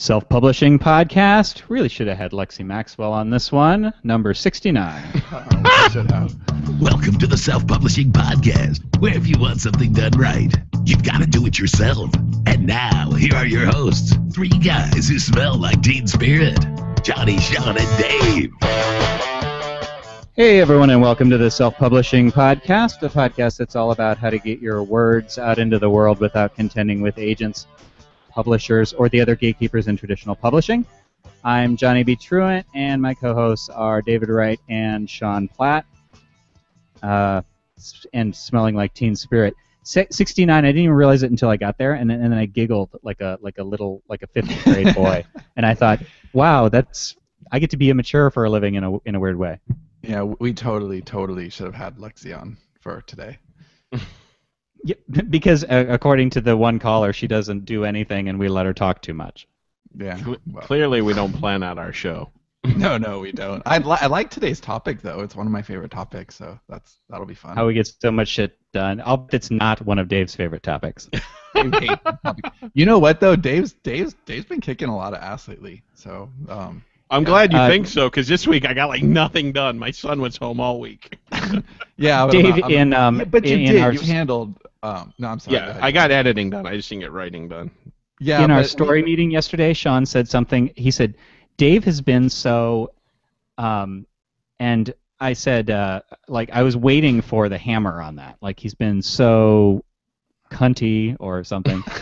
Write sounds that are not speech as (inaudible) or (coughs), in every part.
Self publishing podcast. Really should have had Lexi Maxwell on this one. Number 69. (laughs) Welcome to the Self Publishing Podcast, where if you want something done right, you've got to do it yourself. And now, here are your hosts three guys who smell like teen spirit Johnny, Sean, and Dave. Hey, everyone, and welcome to the Self Publishing Podcast, a podcast that's all about how to get your words out into the world without contending with agents, publishers, or the other gatekeepers in traditional publishing. I'm Johnny B. Truant, and my co hosts are David Wright and Sean Platt. Uh, and smelling like teen spirit. Si- 69. I didn't even realize it until I got there, and then, and then I giggled like a like a little like a fifth (laughs) grade boy, and I thought, wow, that's I get to be immature for a living in a in a weird way. Yeah, we totally, totally should have had Lexi on for today. (laughs) Yeah, (laughs) because uh, according to the one caller, she doesn't do anything, and we let her talk too much. Yeah. Cle- well, Clearly, we don't plan out our show. (laughs) no, no, we don't. I, li- I like today's topic though. It's one of my favorite topics, so that's that'll be fun. How we get so much shit done. I'll bet it's not one of Dave's favorite topics. (laughs) Dave hates the topic. you know what though? Dave's Dave's Dave's been kicking a lot of ass lately. So um, I'm glad you Uh, think so, because this week I got like nothing done. My son was home all week. (laughs) yeah. I'm- Dave, I'm- in um, Yeah, but you in, did. our You handled. Um, no, I'm sorry. yeah, ahead. I got editing done. I just didn't get writing done. Yeah, in our but- story meeting yesterday, Sean said something. He said, "Dave has been so," um, and I said, uh, like I was waiting for the hammer on that. Like he's been so cunty or something. (laughs)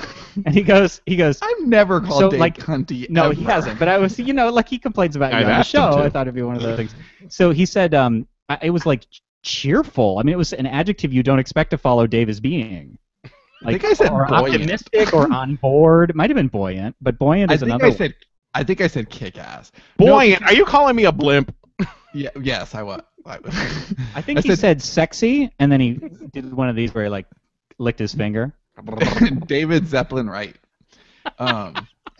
and he goes, he goes, I've never called So, Dave like, cunty. No, he hasn't. But I was, you know, like he complains about you I've on the show. I thought it'd be one of those things. So he said, um, I, it was like cheerful. I mean, it was an adjective you don't expect to follow Dave as being. I think I said or buoyant. optimistic or on board. Might have been buoyant, but buoyant I is think another. I said. I think I said kick ass. Boy, are you calling me a blimp? Yeah. Yes, I was. I, was. I think I he said- said sexy, and then he did one of these where he like licked his finger. (laughs) David Zeppelin Wright. Um, (laughs)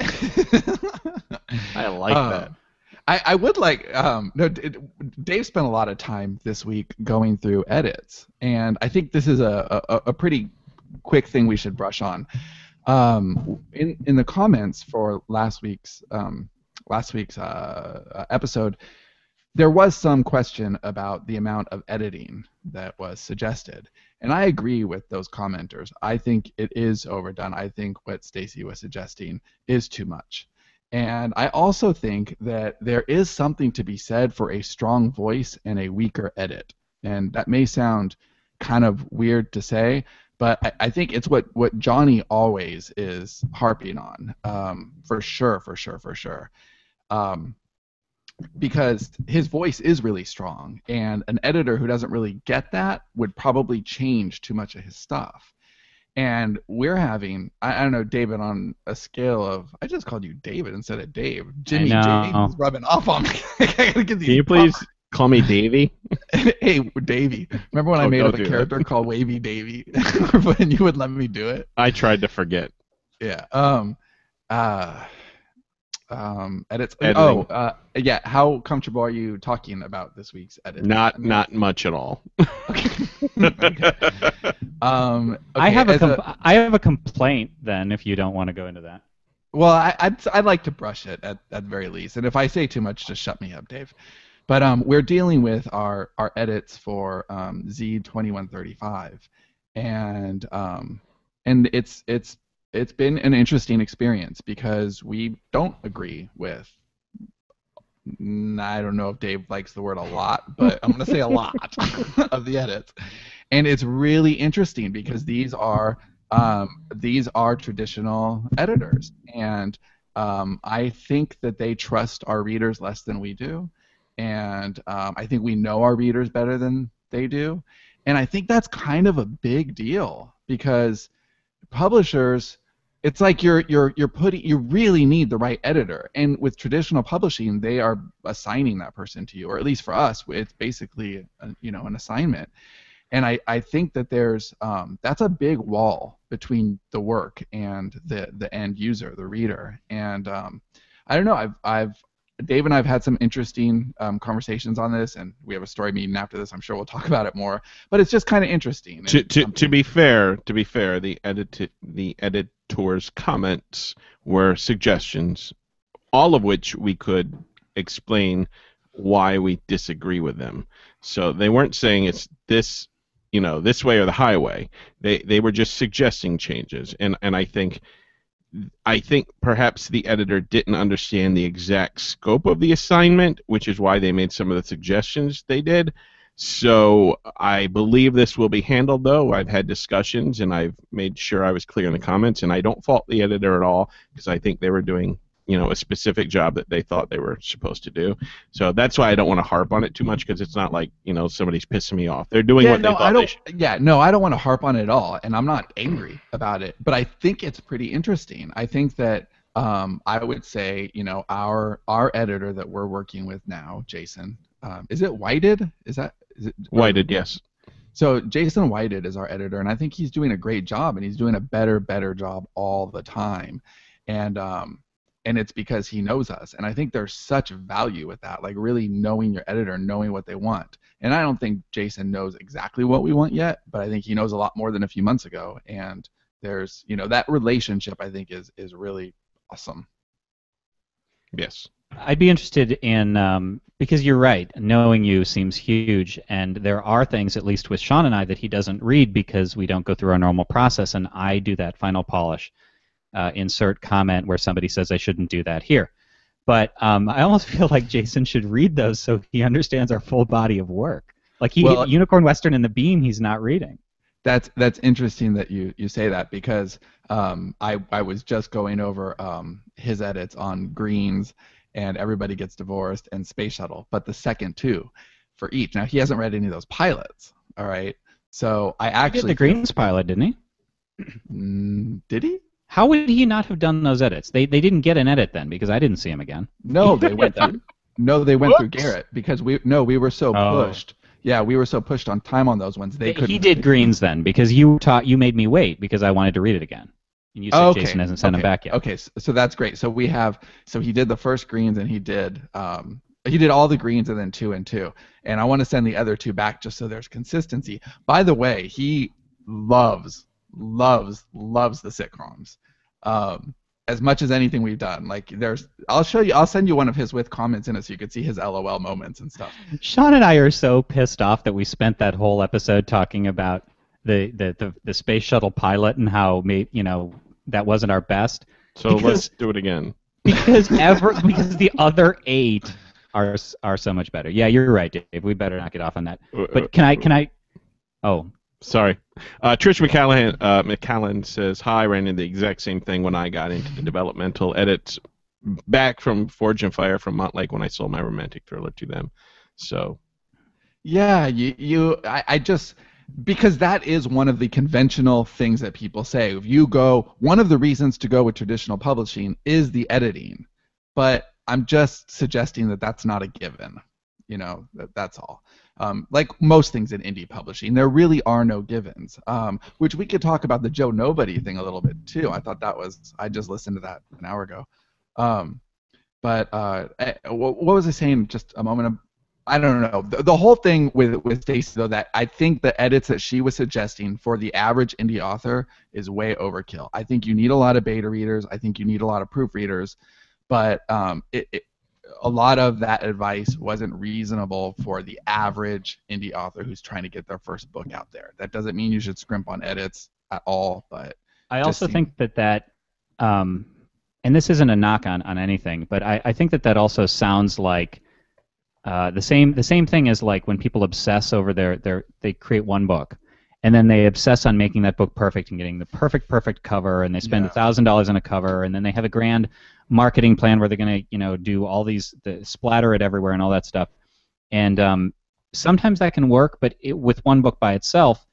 I like uh, that. I, I would like um, no. D- Dave spent a lot of time this week going through edits, and I think this is a, a, a pretty quick thing we should brush on. Um, in in the comments for last week's um, last week's uh, uh, episode, there was some question about the amount of editing that was suggested, and I agree with those commenters. I think it is overdone. I think what Stacy was suggesting is too much. And I also think that there is something to be said for a strong voice and a weaker edit. And that may sound kind of weird to say, but I, I think it's what, what Johnny always is harping on. Um, for sure, for sure, for sure. Um, because his voice is really strong, and an editor who doesn't really get that would probably change too much of his stuff. And we're having, I, I don't know, David, on a scale of, I just called you David instead of Dave. Jimmy. James is rubbing off on me. (laughs) I gotta get these Can you please call me Davey? (laughs) hey, Davey. Remember when I Oh, made up a character called Wavy Davy, (laughs) and you would let me do it? I tried to forget. Yeah. Um. Uh. Um. Edits. Editing. Oh. Uh. Yeah. How comfortable are you talking about this week's edit? Not I mean, not much at all. (laughs) Um. I have a, as com- I have a complaint then, if you don't want to go into that. Well, I, I'd, I'd like to brush it at, at very least. And if I say too much, just shut me up, Dave. But um, we're dealing with our, our edits for um, Z2135, and um, and it's it's it's been an interesting experience because we don't agree with. I don't know if Dave likes the word a lot, but I'm going to say a lot (laughs) of the edits, and it's really interesting because these are um, these are traditional editors, and um, I think that they trust our readers less than we do, and um, I think we know our readers better than they do, and I think that's kind of a big deal because publishers. It's like you're you're you're putting you really need the right editor, and with traditional publishing, they are assigning that person to you, or at least for us, it's basically a, you know an assignment and I, I think that there's um, that's a big wall between the work and the the end user, the reader. And um, I don't know. I've I've Dave and I've had some interesting um, conversations on this, and we have a story meeting after this. I'm sure we'll talk about it more. But it's just kind of interesting. to, to, to be fair, to be fair, the edit the editor's comments were suggestions, all of which we could explain why we disagree with them. So they weren't saying it's this, you know, this way or the highway. They they were just suggesting changes, and and I think. I think perhaps the editor didn't understand the exact scope of the assignment, which is why they made some of the suggestions they did. So I believe this will be handled, though. I've had discussions and I've made sure I was clear in the comments, and I don't fault the editor at all because I think they were doing you know a specific job that they thought they were supposed to do. So that's why I don't want to harp on it too much because it's not like you know somebody's pissing me off. They're doing yeah, what no, they thought I don't. should. Yeah, no, I don't want to harp on it at all, and I'm not angry about it. But I think it's pretty interesting. I think that um, I would say, you know, our our editor that we're working with now, Jason, um, is it Whited? Is that is it Whited, yes. So Jason Whited is our editor, and I think he's doing a great job, and he's doing a better, better job all the time, and um, and it's because he knows us, and I think there's such value with that, like really knowing your editor, knowing what they want, and I don't think Jason knows exactly what we want yet, but I think he knows a lot more than a few months ago, and there's, you know, that relationship I think is is really awesome. Yes. I'd be interested in um, because you're right. Knowing you seems huge, and there are things, at least with Sean and I, that he doesn't read because we don't go through our normal process, and I do that final polish, uh, insert comment where somebody says I shouldn't do that here. But um, I almost (laughs) feel like Jason should read those so he understands our full body of work. Like he, Well- Unicorn Western and the Beam, he's not reading. That's that's interesting that you, you say that because um, I I was just going over um, his edits on Greens and Everybody Gets Divorced and Space Shuttle, but the second two for each. Now he hasn't read any of those pilots. All right, so I He did actually the Greens pilot, didn't he? Mm, did he? How would he not have done those edits? They they didn't get an edit then because I didn't see him again. No, they went through. (laughs) No, they went through Garrett because we no we were so Oh. pushed. Yeah, we were so pushed on time on those ones. They couldn't. he did Greens then because you taught you made me wait because I wanted to read it again. And you said Oh, okay. Jason hasn't sent okay. him back yet. Okay, so, so that's great. So we have so he did the first greens and he did um he did all the greens and then two and two. And I want to send the other two back just so there's consistency. By the way, he loves loves loves the sitcoms. Um as much as anything we've done. Like there's I'll show you I'll send you one of his with comments in it so you can see his LOL moments and stuff. Sean and I are so pissed off that we spent that whole episode talking about the the, the, the space shuttle pilot and how may, you know that wasn't our best So Because- let's do it again. because ever because the other eight are are so much better. Yeah, you're right, Dave. We better not get off on that. But can I can I? Oh, Sorry. Uh, Trish McCallahan, uh, McCallan says, Hi, ran into the exact same thing when I got into the developmental edits back from Forged in Fire from Montlake when I sold my romantic thriller to them. So, Yeah, you, you I, I just because that is one of the conventional things that people say. If you go, one of the reasons to go with traditional publishing is the editing, but I'm just suggesting that that's not a given. You know, that, that's all. Um, like most things in indie publishing, there really are no givens. Um, which we could talk about the Joe Nobody thing a little bit too. I thought that was I just listened to that an hour ago. Um, but uh, eh, what was I saying just a moment ago? I don't know. The, the whole thing with with Stacey though that I think the edits that she was suggesting for the average indie author is way overkill. I think you need a lot of beta readers. I think you need a lot of proofreaders, but um, it, it a lot of that advice wasn't reasonable for the average indie author who's trying to get their first book out there. That doesn't mean you should scrimp on edits at all, but I also think that that, um, and this isn't a knock on, on anything, but I, I think that that also sounds like uh, the same the same thing as like when people obsess over their their they create one book, and then they obsess on making that book perfect and getting the perfect perfect cover, and they spend a thousand dollars on a cover, and then they have a grand marketing plan where they're gonna you know do all these the, splatter it everywhere and all that stuff, and um, sometimes that can work, but it, with one book by itself,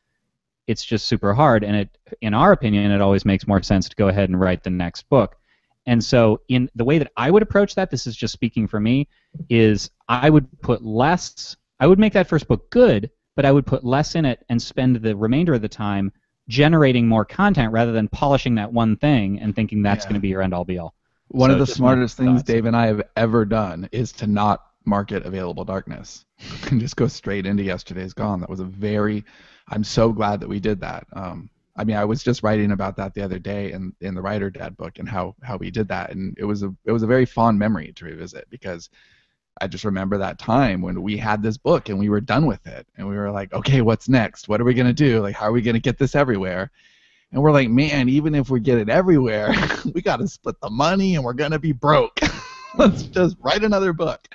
it's just super hard. And it, in our opinion, it always makes more sense to go ahead and write the next book. And so, in the way that I would approach that, this is just speaking for me, is I would put less. I would make that first book good, but I would put less in it and spend the remainder of the time generating more content rather than polishing that one thing and thinking that's Yeah. going to be your end all be all. One So of the smartest things thoughts. Dave and I have ever done is to not market Available Darkness (laughs) and just go straight into Yesterday's Gone. That was a very, I'm so glad that we did that. Um, I mean, I was just writing about that the other day in in the Writer Dad book and how how we did that, and it was a it was a very fond memory to revisit because I just remember that time when we had this book and we were done with it, and we were like, okay, what's next? What are we gonna do? Like, how are we gonna get this everywhere? And we're like, man, even if we get it everywhere, (laughs) we got to split the money and we're going to be broke. (laughs) Let's just write another book.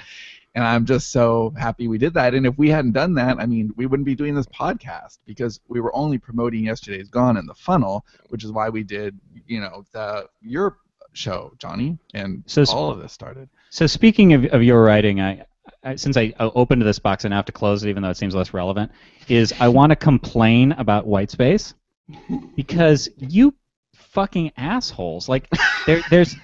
And I'm just so happy we did that. And if we hadn't done that, I mean, we wouldn't be doing this podcast because we were only promoting Yesterday's Gone in the funnel, which is why we did, you know, the your show, Johnny, and So- all of this started. So speaking of, of your writing, I, I since I I opened this box and I have to close it, even though it seems less relevant, is I want to complain about white space because you fucking assholes. Like there, there's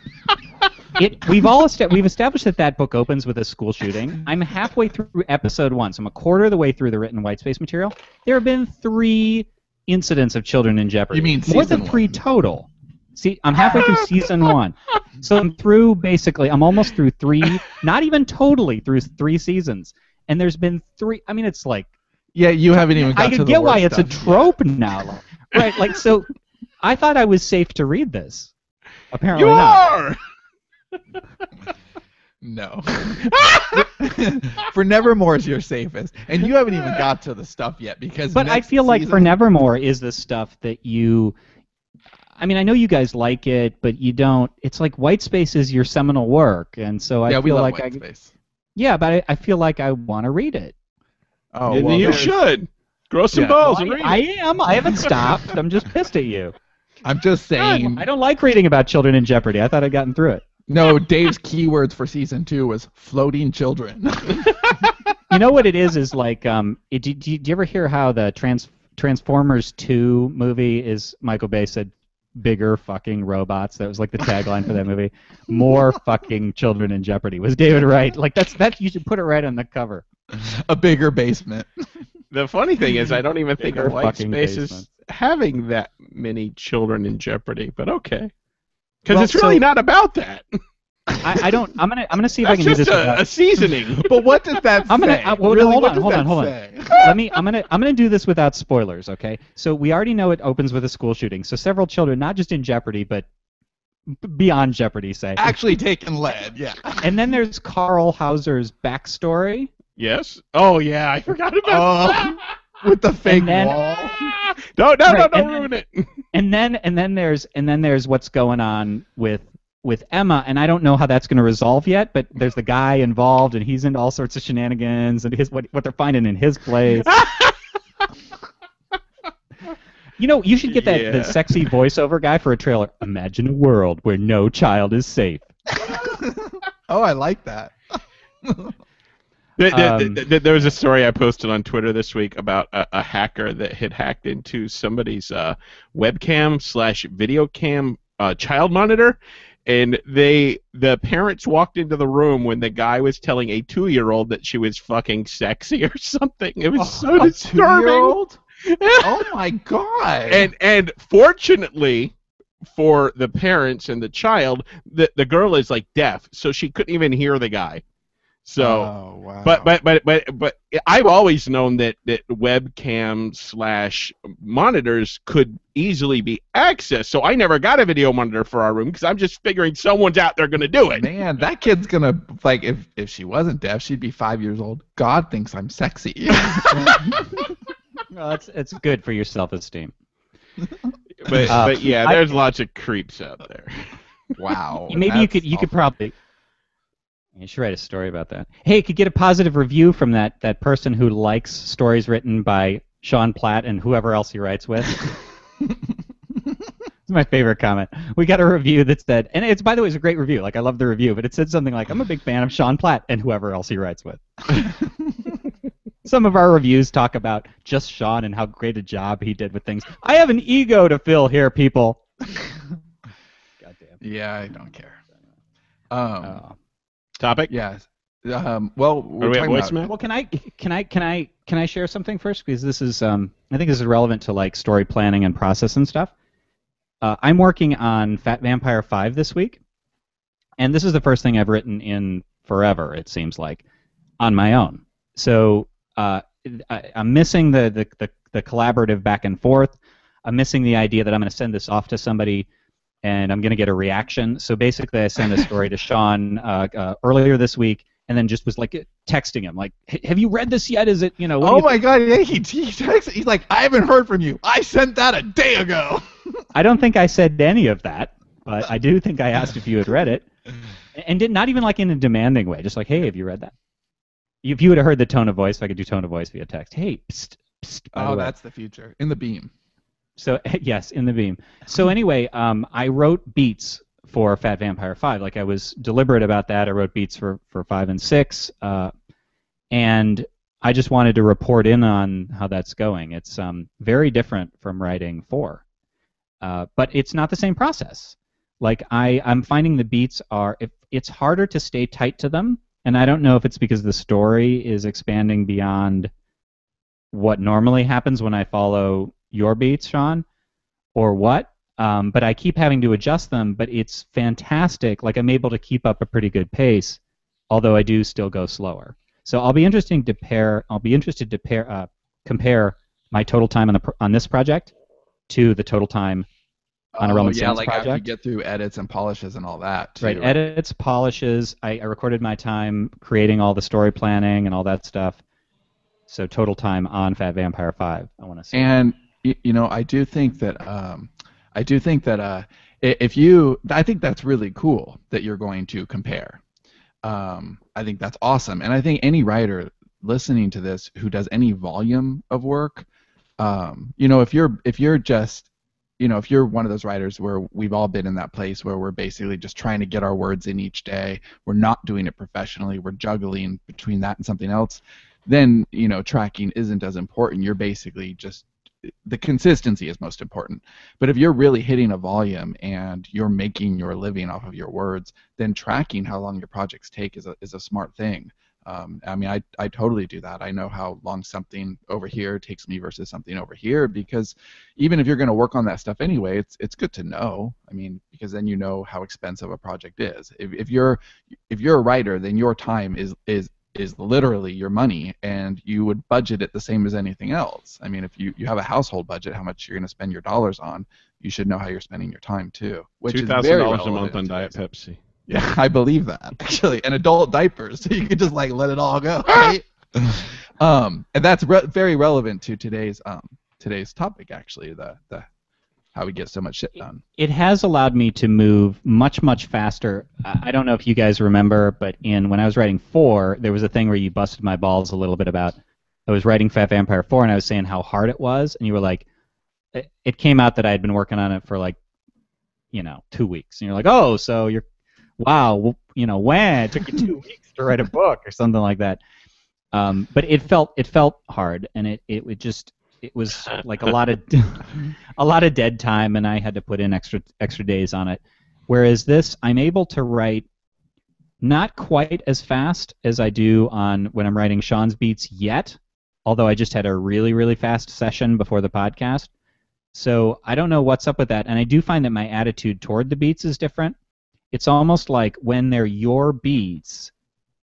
it. We've all esta- we've established that that book opens with a school shooting. I'm halfway through episode one, so I'm a quarter of the way through the written white space material. There have been three incidents of children in jeopardy. You mean more than three one. total? See, I'm halfway through season one. So I'm through basically. I'm almost through three. Not even totally through three seasons. And there's been three. I mean, it's like Yeah, you haven't even got I to can the get why worst it's a trope now. Like, right? Like so. I thought I was safe to read this. Apparently You not. are. (laughs) No. for Nevermore is your safest, and you haven't even got to the stuff yet because. But I next feel like for Nevermore is the stuff that you. I mean, I know you guys like it, but you don't. It's like White Space is your seminal work, and so I yeah, we feel love like White I. Space. Yeah, but I, I feel like I want to read it. Oh, you well, you should grow some Yeah. balls I, I am. I haven't stopped. I'm just pissed at you. I'm just saying. I don't like reading about children in jeopardy. I thought I'd gotten through it. No, Dave's keywords for season two was floating children. (laughs) You know what it is? Is like, um, it, do, do, do you ever hear how the Trans Transformers Two movie is? Michael Bay said, "Bigger fucking robots." That was like the tagline for that movie. More fucking children in jeopardy. Was David right? Like that's that. You should put it right on the cover. a bigger basement. (laughs) The funny thing is, I don't even (laughs) think Bigger of White Space as basement. having that many children in jeopardy, but okay. Because Well, it's really so- not about that. I, I don't. I'm gonna. I'm gonna see if I can do just this. a, without- a seasoning. (laughs) But what does that I'm gonna- say? uh, well, really, hold on, hold on, that hold on. let me i'm gonna i'm gonna do this without spoilers okay so we already know it opens with a school shooting so several children not just in jeopardy but beyond jeopardy say Actually taking lead, yeah. and then there's carl hauser's backstory yes. Oh yeah, I forgot about oh, that. Oh, with the fake then- wall. No, no, no, Right, don't and ruin it. and then and then there's and then there's what's going on with with Emma, and I don't know how that's going to resolve yet. But there's the guy involved, and he's into all sorts of shenanigans, and his what what they're finding in his place. (laughs) you know, you should get that the sexy voiceover guy for a trailer. Imagine a world where no child is safe. (laughs) Oh, I like that. (laughs) Um, there- was a story I posted on Twitter this week about a, a hacker that had hacked into somebody's uh, webcam slash video cam uh, child monitor, and they the parents walked into the room when the guy was telling a two year old that she was fucking sexy (laughs) or something. It was so a disturbing. (laughs) Oh my god. and and fortunately for the parents and the child, the the girl is like deaf, so she couldn't even hear the guy. So. oh, wow. But but but but but I've always known that that webcam slash monitors could easily be accessed. So I never got a video monitor for our room because I'm just figuring someone's out there going to do it. Man, that kid's gonna like if if she wasn't deaf, she'd be five years old. God thinks I'm sexy. (laughs) Well, it's it's good for your self esteem. But Uh, but yeah, I- there's lots of creeps out there. wow. Maybe you could you could probably. You should write a story about that. Hey, you could get a positive review from that that person who likes stories written by Sean Platt and whoever else he writes with. (laughs) It's my favorite comment. We got a review that said, and it's by the way, it's a great review. Like I love the review, but it said something like, "I'm a big fan of Sean Platt and whoever else he writes with." (laughs) Some of our reviews talk about just Sean and how great a job he did with things. I have an ego to fill here, people. (laughs) Goddamn. Yeah, I don't care. Um, Oh. Topic? yes. Um, well, we're Are we at talking about- voicemail? Well, can I can I can I can I share something first because this is um I think this is relevant to like story planning and process and stuff. Uh, I'm working on Fat Vampire Five this week, and this is the first thing I've written in forever. It seems like on my own. So uh, I, I'm missing the, the the the collaborative back and forth. I'm missing the idea that I'm going to send this off to somebody and I'm going to get a reaction. So basically, I sent a story to Sean uh, uh, earlier this week, and then just was like texting him, like, "Have you read this yet? Is it you know?" oh my god! Yeah, he, he texts. He's like, "I haven't heard from you. I sent that a day ago." (laughs) I don't think I said any of that, but I do think I asked if you had read it, (laughs) and did not even like in a demanding way, just like, "Hey, have you read that?" If you would have heard the tone of voice, if I could do tone of voice via text, "Hey, psst, psst, oh, the that's the future in the beam. So (laughs) yes, in the beam. So anyway, um, I wrote beats for Fat Vampire Five. Like I was deliberate about that. I wrote beats for for five and six, uh, and I just wanted to report in on how that's going. It's um, very different from writing four, uh, but it's not the same process. Like I, I'm finding the beats are if it's harder to stay tight to them, and I don't know if it's because the story is expanding beyond what normally happens when I follow your beats, Sean, or what. Um, but I keep having to adjust them. But it's fantastic. Like I'm able to keep up a pretty good pace, although I do still go slower. So I'll be interested to pair. I'll be interested to pair, uh, compare my total time on the on this project to the total time on a oh, Roman yeah, like project. after you get through edits and polishes and all that. Too, right, edits, polishes. I, I recorded my time creating all the story planning and all that stuff. So total time on Fat Vampire Five. I want to say. And you know, I do think that um, I do think that uh, if you, I think that's really cool that you're going to compare. Um, I think that's awesome, and I think any writer listening to this who does any volume of work, um, you know, if you're if you're just you know, if you're one of those writers where we've all been in that place where we're basically just trying to get our words in each day, we're not doing it professionally, we're juggling between that and something else, then, you know, tracking isn't as important. You're basically just the consistency is most important. But if you're really hitting a volume and you're making your living off of your words, then tracking how long your projects take is a is a smart thing. Um, I mean, I, I totally do that. I know how long something over here takes me versus something over here because even if you're going to work on that stuff anyway, it's it's good to know. I mean, because then you know how expensive a project is. If, if you're if you're a writer, then your time is is is literally your money and you would budget it the same as anything else. I mean, if you, you have a household budget, how much you're going to spend your dollars on, you should know how you're spending your time too. Which Two is thousand very dollars a month on Diet Pepsi. Yeah, (laughs) I believe that actually, and adult diapers, (laughs) so you could just like let it all go, (laughs) right? um, and that's re- very relevant to today's um today's topic actually, the the how we get so much shit done. it has allowed me to move much much faster. I don't know if you guys remember, but in when I was writing four, there was a thing where you busted my balls a little bit about. I was writing Fat Vampire four, and I was saying how hard it was, and you were like, it, it came out that I had been working on it for like, you know, two weeks, and you're like, oh, so you're, wow, you know, when it took you two (laughs) weeks to write a book or something like that. Um, but it felt it felt hard, and it it would just it was (laughs) like a lot of (laughs) a lot of dead time, and I had to put in extra extra days on it. Whereas this, I'm able to write not quite as fast as I do on when I'm writing Sean's beats yet. Although I just had a really really fast session before the podcast, so I don't know what's up with that. And I do find that my attitude toward the beats is different. It's almost like when they're your beats,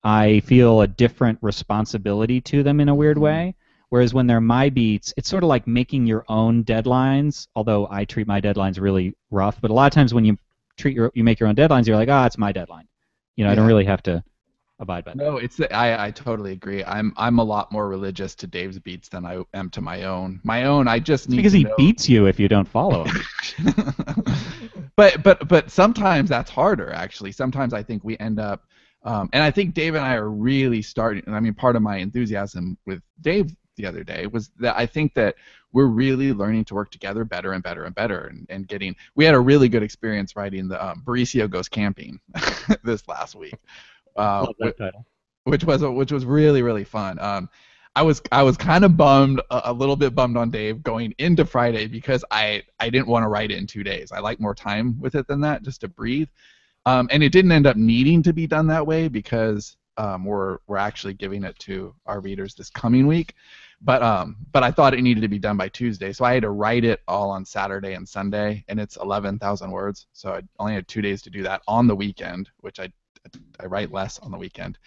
I feel a different responsibility to them in a weird mm-hmm. way. Whereas when they're my beats, it's sort of like making your own deadlines. Although I treat my deadlines really rough, but a lot of times when you treat your you make your own deadlines, you're like, ah, it's my deadline. You know, I don't really have to abide by that. No, it's the, I I totally agree. I'm I'm a lot more religious to Dave's beats than I am to my own. My own, I just It's need because to he know- beats you if you don't follow him. (laughs) but but but sometimes that's harder actually. Sometimes I think we end up um, and I think Dave and I are really starting And I mean part of my enthusiasm with Dave the other day was that I think that we're really learning to work together better and better and better and, and getting we had a really good experience writing the um, Mauricio goes camping (laughs) this last week. Uh, title. which was which was really really fun. Um, I was I was kind of bummed, a, a little bit bummed on Dave going into Friday because I I didn't want to write it in two days. I like more time with it than that, just to breathe. Um, and it didn't end up needing to be done that way because um, we're we're actually giving it to our readers this coming week. But um, but I thought it needed to be done by Tuesday, so I had to write it all on Saturday and Sunday, and it's 11,000 words. So I only had two days to do that on the weekend, which I I write less on the weekend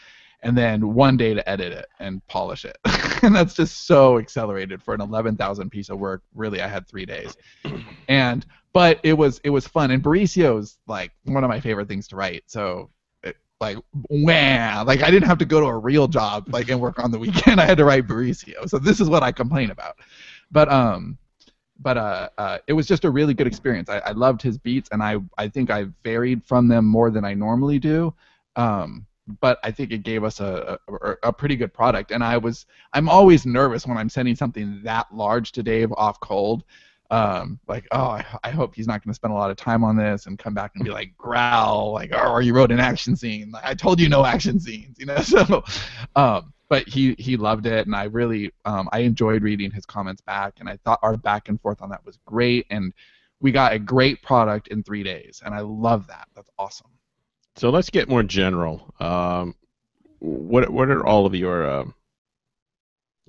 and then one day to edit it and polish it. (laughs) and that's just so accelerated for an 11,000 piece of work. Really, I had three days, (clears throat) and but it was it was fun. And Bariccio's like one of my favorite things to write. So like wow, like I didn't have to go to a real job like and work on the weekend. (laughs) I had to write Baricio. So this is what I complain about. But um, but uh, uh, it was just a really good experience. I, I loved his beats, and I I think I varied from them more than I normally do. Um, but I think it gave us a, a, a pretty good product. And I was I'm always nervous when I'm sending something that large to Dave off cold. Um, like, oh, I, I hope he's not going to spend a lot of time on this and come back and be like, growl, like, oh, you wrote an action scene. Like, I told you no action scenes, you know. (laughs) So, um, but he he loved it, and I really um, I enjoyed reading his comments back, and I thought our back and forth on that was great, and we got a great product in three days, and I love that. That's awesome. So let's get more general. Um, what what are all of your uh,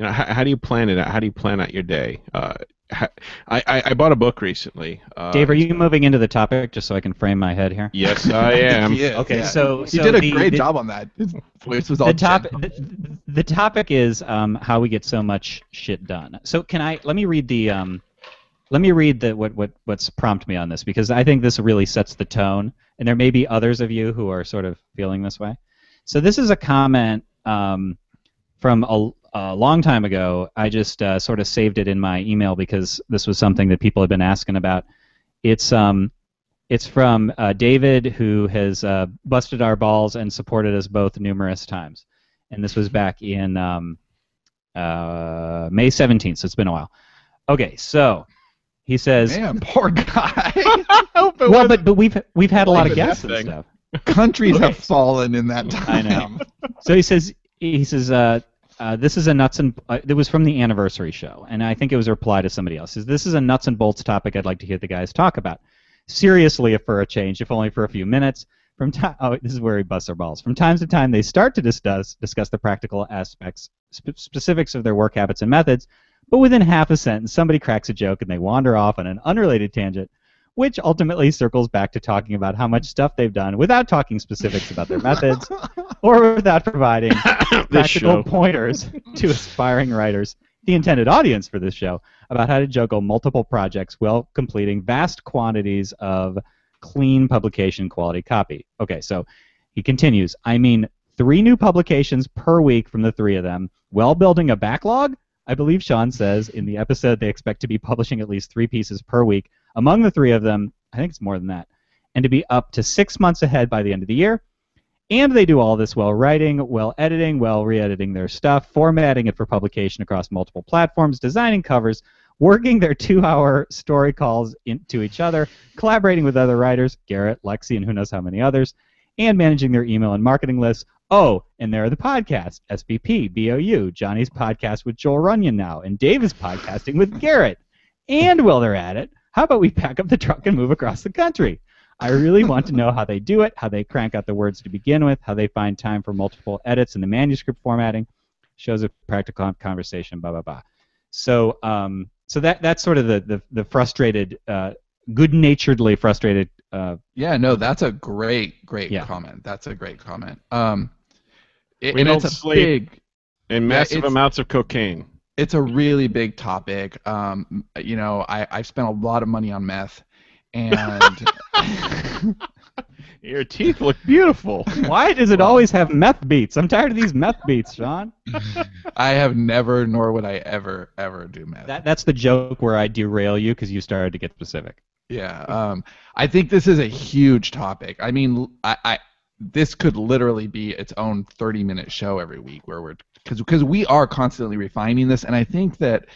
you know how, how, do you plan it out? How do you plan out your day? Uh, I, I, I bought a book recently. Uh, Dave, are you moving into the topic just so I can frame my head here? Yes, (laughs) I am. okay, yeah. so, so you did a the, great the, job on that. was all the, top, the, the, topic is um, how we get so much shit done. So can I let me read the um, let me read the what what what's prompted me on this because I think this really sets the tone and there may be others of you who are sort of feeling this way. So this is a comment um, from a, a, long time ago. I just uh, sort of saved it in my email because this was something that people had been asking about. It's um, it's from uh, David, who has uh, busted our balls and supported us both numerous times, and this was back in um, uh, May 17th. So it's been a while. Okay, so he says, "Man, poor guy." (laughs) well, but but we've we've had a lot of guests and stuff. Countries have fallen in that time. I know. so he says he says uh, uh, this is a nuts and uh, it was from the anniversary show, and I think it was a reply to somebody else. This is a nuts and bolts topic I'd like to hear the guys talk about. Seriously, if for a change, if only for a few minutes. From time, (laughs) oh, this is where he busts their balls. From time to time, they start to discuss discuss the practical aspects, sp- specifics of their work habits and methods, but within half a sentence, somebody cracks a joke and they wander off on an unrelated tangent, which ultimately circles back to talking about how much stuff they've done without talking specifics about their methods (laughs) or without providing (coughs) practical pointers (laughs) to aspiring writers, the intended audience for this show, about how to juggle multiple projects while completing vast quantities of clean publication quality copy. Okay, so he continues I mean, three new publications per week from the three of them, while building a backlog I believe Sean says in the episode they expect to be publishing at least three pieces per week. Among the three of them, I think it's more than that, and to be up to six months ahead by the end of the year. And they do all this while writing, while editing, while re editing their stuff, formatting it for publication across multiple platforms, designing covers, working their two hour story calls into each other, collaborating with other writers, Garrett, Lexi, and who knows how many others, and managing their email and marketing lists, Oh, and there are the podcasts SPP, BOU, Johnny's podcast with Joel Runyon now, and Dave is podcasting with Garrett. And while they're at it, how about we pack up the truck and move across the country? I really want to know how they do it, how they crank out the words to begin with, how they find time for multiple edits in the manuscript formatting. Shows a practical conversation, blah blah blah. So, um, so that that's sort of the the, the frustrated, uh, good-naturedly frustrated. Uh, yeah, no, that's a great, great yeah. comment. That's a great comment. Um, it, we don't sleep big, and massive amounts of cocaine. It's a really big topic. Um, you know, I I've spent a lot of money on meth, and (laughs) your teeth look beautiful. Why does it always have meth beats? I'm tired of these meth beats, Sean. (laughs) I have never, nor would I ever, ever do meth. That that's the joke where I derail you because you started to get specific. Yeah, um, I think this is a huge topic. I mean, I, I this could literally be its own 30 minute show every week where we're because because we are constantly refining this and i think that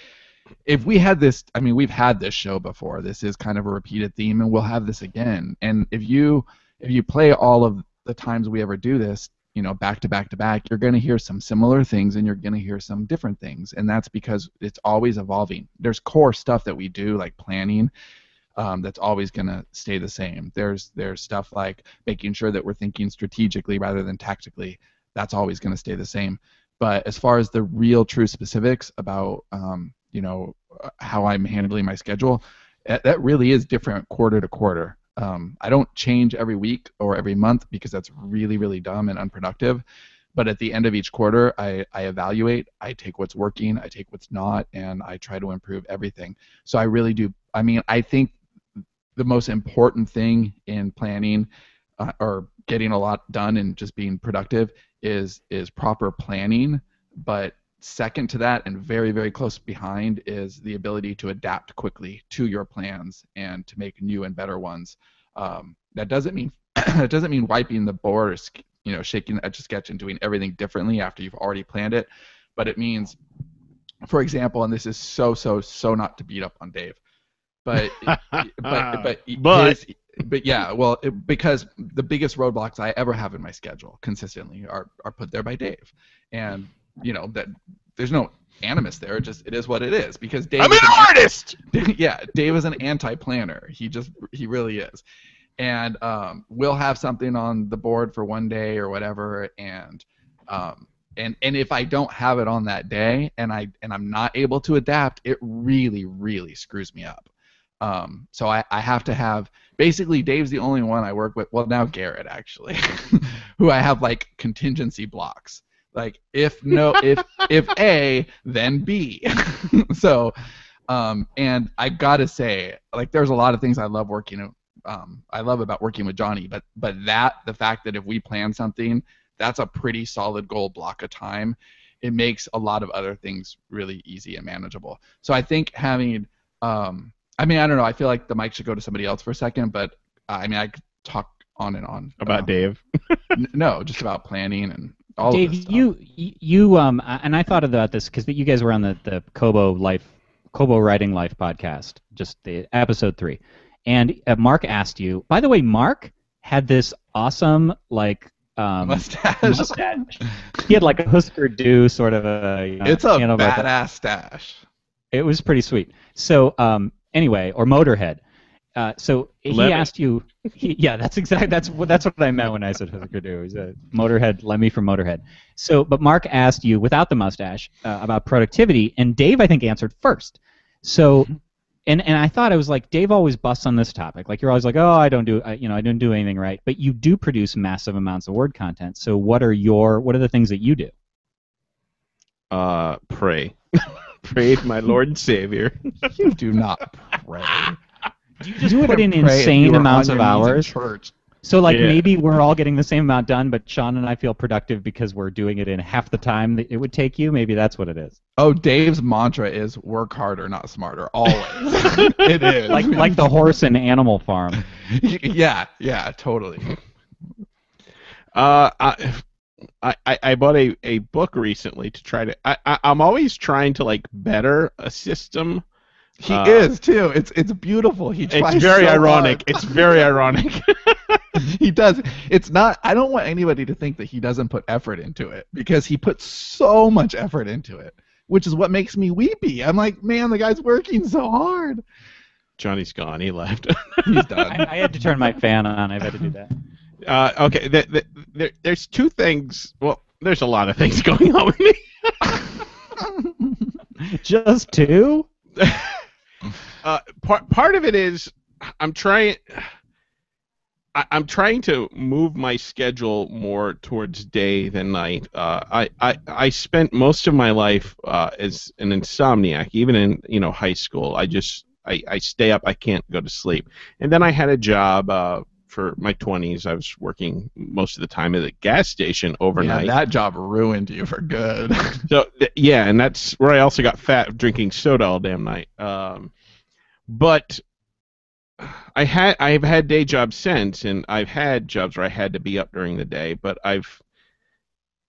if we had this i mean we've had this show before this is kind of a repeated theme and we'll have this again and if you if you play all of the times we ever do this you know back to back to back you're going to hear some similar things and you're going to hear some different things and that's because it's always evolving there's core stuff that we do like planning um, that's always going to stay the same. There's there's stuff like making sure that we're thinking strategically rather than tactically. That's always going to stay the same. But as far as the real true specifics about um, you know how I'm handling my schedule, that really is different quarter to quarter. Um, I don't change every week or every month because that's really really dumb and unproductive. but at the end of each quarter, I, I evaluate, I take what's working, I take what's not, and I try to improve everything. So I really do. I mean, I think the most important thing in planning uh, or getting a lot done and just being productive is is proper planning. But second to that, and very very close behind, is the ability to adapt quickly to your plans and to make new and better ones. Um, that doesn't mean (clears throat) it doesn't mean wiping the board or you know shaking the etch a sketch and doing everything differently after you've already planned it, but it means, for example, and this is so so so not to beat up on Dave, but (laughs) but but But- his- but yeah, well, it, because the biggest roadblocks I ever have in my schedule consistently are are put there by Dave, and you know that there's no animus there. It just it is what it is because Dave. I'm is an an- artist. (laughs) yeah, Dave is an anti-planner. He just he really is. And um, we'll have something on the board for one day or whatever, and um, and and if I don't have it on that day, and I and I'm not able to adapt, it really really screws me up. Um, so I, I have to have basically Dave's the only one I work with. Well, now Garrett actually, (laughs) who I have like contingency blocks. Like if no if (laughs) if A then B. (laughs) so um, and I gotta say, like, there's a lot of things I love working. Um, I love about working with Johnny, but but that the fact that if we plan something, that's a pretty solid goal block of time. It makes a lot of other things really easy and manageable. So I think having, um, I mean, I don't know. I feel like the mic should go to somebody else for a second, but uh, I mean, I could talk on and on About um, Dave. (laughs) n- no, just about planning and all Dave, of this stuff. you you um and I thought about this because you guys were on the the Kobo Life Kobo Writing Life podcast, just the episode three, and uh, Mark asked you. By the way, Mark had this awesome like um mustache. mustache. he had like a Husker Du sort of a. You know, it's a handlebar thing. badass stash. It was pretty sweet. So um anyway, or Motorhead. Uh, so he asked you. He, yeah, that's exactly that's what that's what I meant when I said Husker Du. He's a Motorhead, Lemmy from Motorhead. So, but Mark asked you without the mustache uh, about productivity, and Dave I think answered first. So, and and I thought I was like Dave always busts on this topic. Like you're always like, oh, I don't do, I, you know, I don't do anything right. But you do produce massive amounts of word content. So, what are your what are the things that you do? Uh, pray. (laughs) pray to my Lord and Savior. You do not pray. Do you just put in insane amounts of hours? Church. So like Yeah. maybe we're all getting the same amount done, but Sean and I feel productive because we're doing it in half the time that it would take you. Maybe that's what it is. Oh, Dave's mantra is work harder, not smarter. Always. (laughs) it is. Like like the horse in Animal Farm. (laughs) yeah, yeah, totally. Uh, I, I, I- I bought a, a book recently to try to. I, I, I'm always trying to like better a system. He Uh, is too. It's it's beautiful. He tries It's very so ironic. hard. It's very ironic. (laughs) he does. It's not. I don't want anybody to think that he doesn't put effort into it because he puts so much effort into it, which is what makes me weepy. I'm like, man, the guy's working so hard. Johnny's gone. He left. He's (laughs) I, done. I had to turn my fan on. I've had to do that. (laughs) Uh, okay, th th there, there's two things. Well, there's a lot of things going on with me. Just two? Uh, part part of it is I'm trying. I'm trying to move my schedule more towards day than night. Uh, I, I I spent most of my life uh, as an insomniac, even in you know high school. I just I, I stay up. I can't go to sleep. And then I had a job uh, for my 20s. I was working most of the time at a gas station overnight. Yeah, that job ruined you for good. (laughs) So yeah, and that's where I also got fat drinking soda all damn night. Um, but I had I've had day jobs since, and I've had jobs where I had to be up during the day, but I've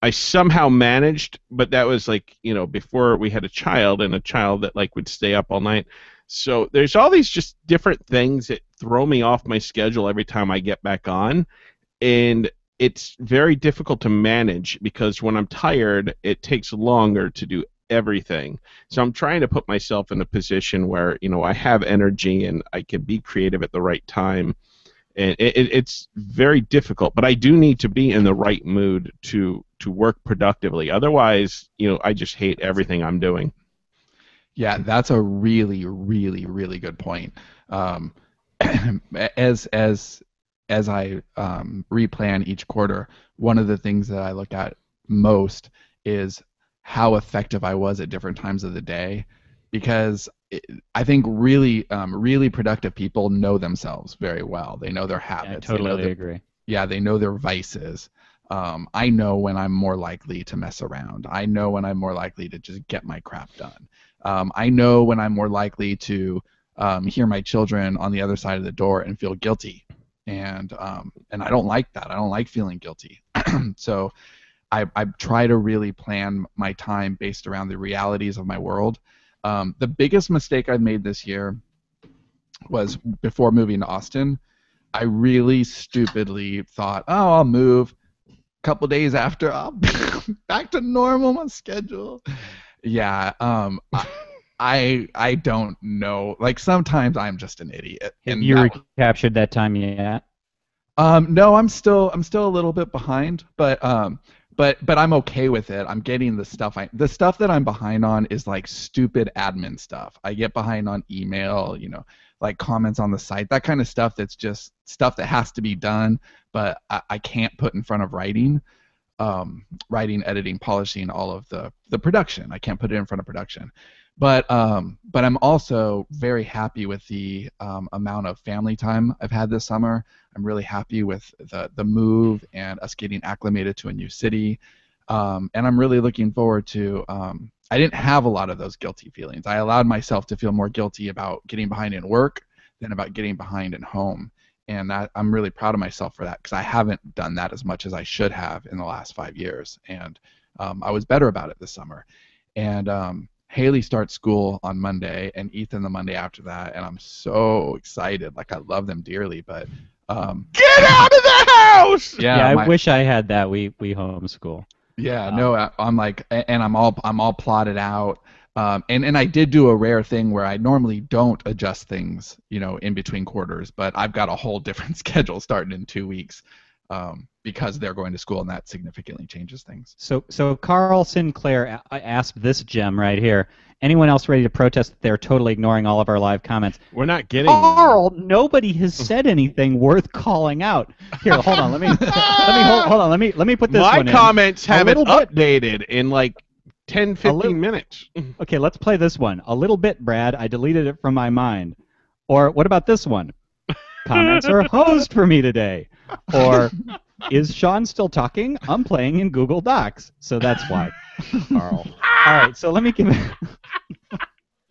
I somehow managed, but that was like you know before we had a child and a child that like would stay up all night. So there's all these just different things that throw me off my schedule every time I get back on, and it's very difficult to manage because when I'm tired, it takes longer to do everything. So I'm trying to put myself in a position where you know I have energy and I can be creative at the right time. And it, it, it's very difficult, but I do need to be in the right mood to to work productively. Otherwise, you know, I just hate everything I'm doing. Yeah, that's a really, really, really good point. Um, (clears throat) as as as I um, replan each quarter, one of the things that I look at most is how effective I was at different times of the day, because it, I think really, um, really productive people know themselves very well. They know their habits. they know totally their- agree. yeah, they know their vices. Um, I know when I'm more likely to mess around. I know when I'm more likely to just get my crap done. Um, I know when I'm more likely to um, hear my children on the other side of the door and feel guilty, and um, and I don't like that. I don't like feeling guilty. (clears throat) so I, I try to really plan my time based around the realities of my world. Um, the biggest mistake I've made this year was before moving to Austin. I really stupidly thought, oh, I'll move. A couple days after, I'll (laughs) back to normal my schedule. Yeah, um, I, I I don't know. Like sometimes I'm just an idiot. Have and you that- recaptured that time yet? um, no, I'm still I'm still a little bit behind, but um, but but I'm okay with it. I'm getting the stuff I the stuff that I'm behind on is like stupid admin stuff. I get behind on email, you know, like comments on the site, that kind of stuff. That's just stuff that has to be done, but I, I can't put in front of writing, um, writing, editing, polishing, all of the the production. I can't put it in front of production. But um, but I'm also very happy with the um, amount of family time I've had this summer. I'm really happy with the the move and us getting acclimated to a new city, um, and I'm really looking forward to. Um, I didn't have a lot of those guilty feelings. I allowed myself to feel more guilty about getting behind in work than about getting behind in home, and that, I'm really proud of myself for that because I haven't done that as much as I should have in the last five years, and um, I was better about it this summer. And um, Haley starts school on Monday, and Ethan the Monday after that, and I'm so excited. Like I love them dearly, but um, Get out of the house! yeah, Yeah, I my- wish I had that. We we homeschool. Yeah, no, I, I'm like, and I'm all I'm all plotted out. Um, and and I did do a rare thing where I normally don't adjust things, you know, in between quarters, but I've got a whole (laughs) different schedule starting in two weeks, um, because they're going to school, and that significantly changes things. So so Carl Sinclair asked this gem right here. Anyone else ready to protest that they're totally ignoring all of our live comments? We're not getting. Carl, nobody has said (laughs) anything worth calling out. Here, hold on. Let me let me hold, hold on. Let me let me put this My one in. comments haven't little bit. updated in like 10, 15 little- minutes. (laughs) Okay, let's play this one. A little bit, Brad. I deleted it from my mind. Or what about this one? Comments are (laughs) hosed for me today. Or is Sean still talking? I'm playing in Google Docs, so that's why. All right, so let me give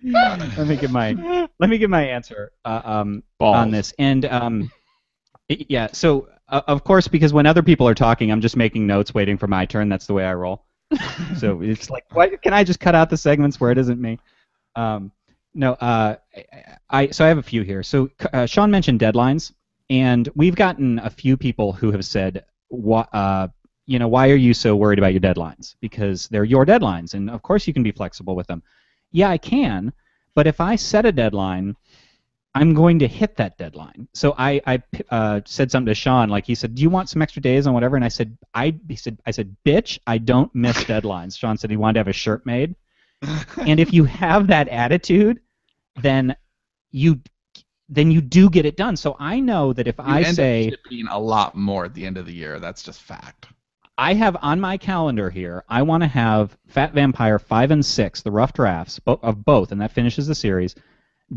let me give my let me give my answer uh, um, on this. And um, yeah, so uh, of course, because when other people are talking, I'm just making notes, waiting for my turn. That's the way I roll. (laughs) so it's like, why can I just cut out the segments where it isn't me? Um, no, uh, I so I have a few here. So uh, Sean mentioned deadlines, and we've gotten a few people who have said, "What, uh, you know, why are you so worried about your deadlines? Because they're your deadlines, and of course you can be flexible with them." Yeah, I can, but if I set a deadline, I'm going to hit that deadline. So I, I uh, said something to Sean, like he said, "Do you want some extra days on whatever?" And I said, "I," he said, "I said, bitch, I don't miss (laughs) deadlines." Sean said he wanted to have a shirt made, (laughs) and if you have that attitude, then you then you do get it done. So I know that if You I end up say shipping a lot more at the end of the year. That's just fact. I have on my calendar here, I want to have Fat Vampire 5 and 6, the rough drafts of both, and that finishes the series,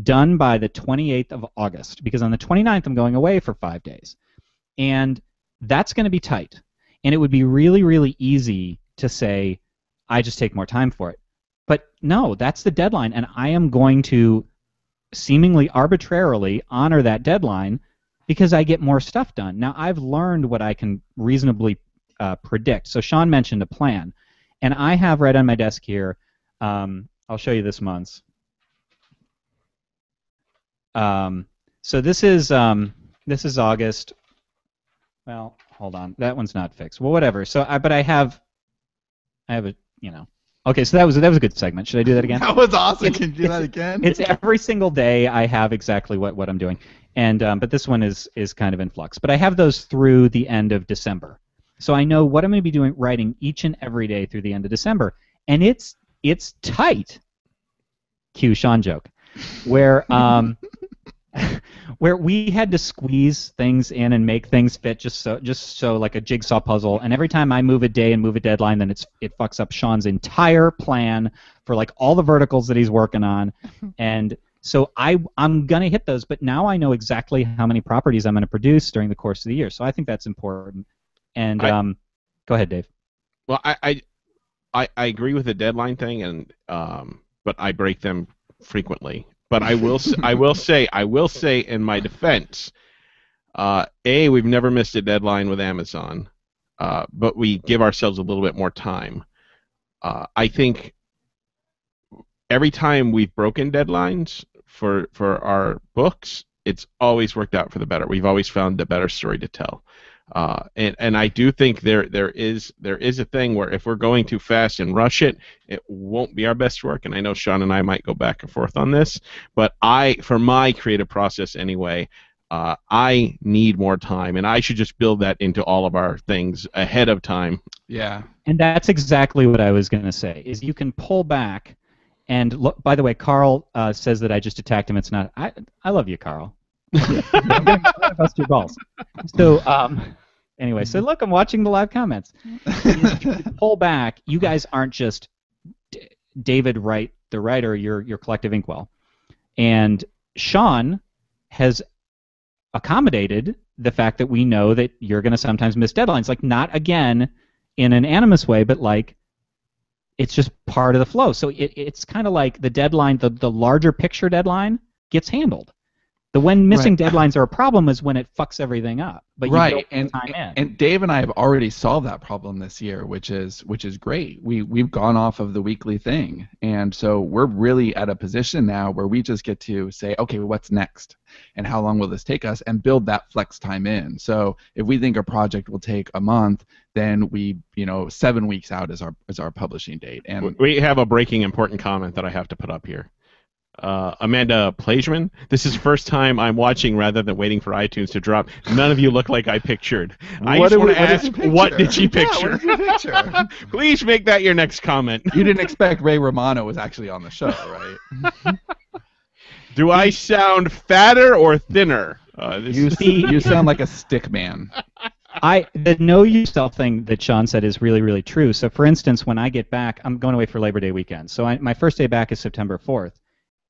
done by the 28th of August. Because on the 29th, I'm going away for five days. And that's going to be tight. And it would be really, really easy to say, I just take more time for it. But no, that's the deadline, and I am going to seemingly arbitrarily honor that deadline because I get more stuff done. Now, I've learned what I can reasonably uh, predict. So Sean mentioned a plan, and I have right on my desk here. Um, I'll show you this month's. Um, so this is um, this is August. Well, hold on, that one's not fixed. Well, whatever. So, I, but I have, I have a, you know. Okay, so that was that was a good segment. Should I do that again? (laughs) That was awesome. It's- Can you do that again? it's every single day I have exactly what, what I'm doing, and um, but this one is is kind of in flux. But I have those through the end of December, so I know what I'm going to be doing writing each and every day through the end of December, and it's it's tight. Cue Sean joke, where um, (laughs) (laughs) where we had to squeeze things in and make things fit just so just so like a jigsaw puzzle. And every time I move a day and move a deadline then it's it fucks up Sean's entire plan for like all the verticals that he's working on. (laughs) And so I I'm gonna hit those but now I know exactly how many properties I'm gonna produce during the course of the year. So I think that's important. And I- um go ahead Dave. Well, I, I, I, I agree with the deadline thing, and um, but I break them frequently. But I will, I will say, I will say in my defense, uh, a we've never missed a deadline with Amazon, uh, but we give ourselves a little bit more time. Uh, I think every time we've broken deadlines for for our books, it's always worked out for the better. We've always found a better story to tell. Uh, and and I do think there there is there is a thing where if we're going too fast and rush it, it won't be our best work. And I know Sean and I might go back and forth on this, but I, for my creative process anyway, uh, I need more time, and I should just build that into all of our things ahead of time. Yeah. And that's exactly what I was going to say. Is you can pull back, and look. By the way, Carl uh, says that I just attacked him. It's not. I I love you, Carl. I'm I'm gonna bust your balls. So um, anyway, so look, I'm watching the live comments. Pull back. You guys aren't just D- David Wright, the writer. You're you're Collective Inkwell, and Sean has accommodated the fact that we know that you're going to sometimes miss deadlines. Like not again in an animus way, but like it's just part of the flow. So it, it's kind of like the deadline, the, the larger picture deadline gets handled. The when missing Right. deadlines are a problem is when it fucks everything up. But you right, and time in. and Dave and I have already solved that problem this year, which is which is great. We we've gone off of the weekly thing, and so we're really at a position now where we just get to say, okay, what's next, and how long will this take us, and build that flex time in. So if we think a project will take a month, then we you know seven weeks out is our is our publishing date, and We have a breaking important comment that I have to put up here. Uh, Amanda Plageman, this is first time I'm watching rather than waiting for iTunes to drop. None of you look like I pictured. I What just did want to ask, you what picture? did she Yeah, picture? what did you (laughs) picture? (laughs) Please make that your next comment. you didn't (laughs) expect Ray Romano was actually on the show, right? Do I sound fatter or thinner? Uh, this You See- you sound like a stick man. I the know yourself thing that Sean said is really really true. So for instance, when I get back, I'm going away for Labor Day weekend. So I, my first day back is September 4th,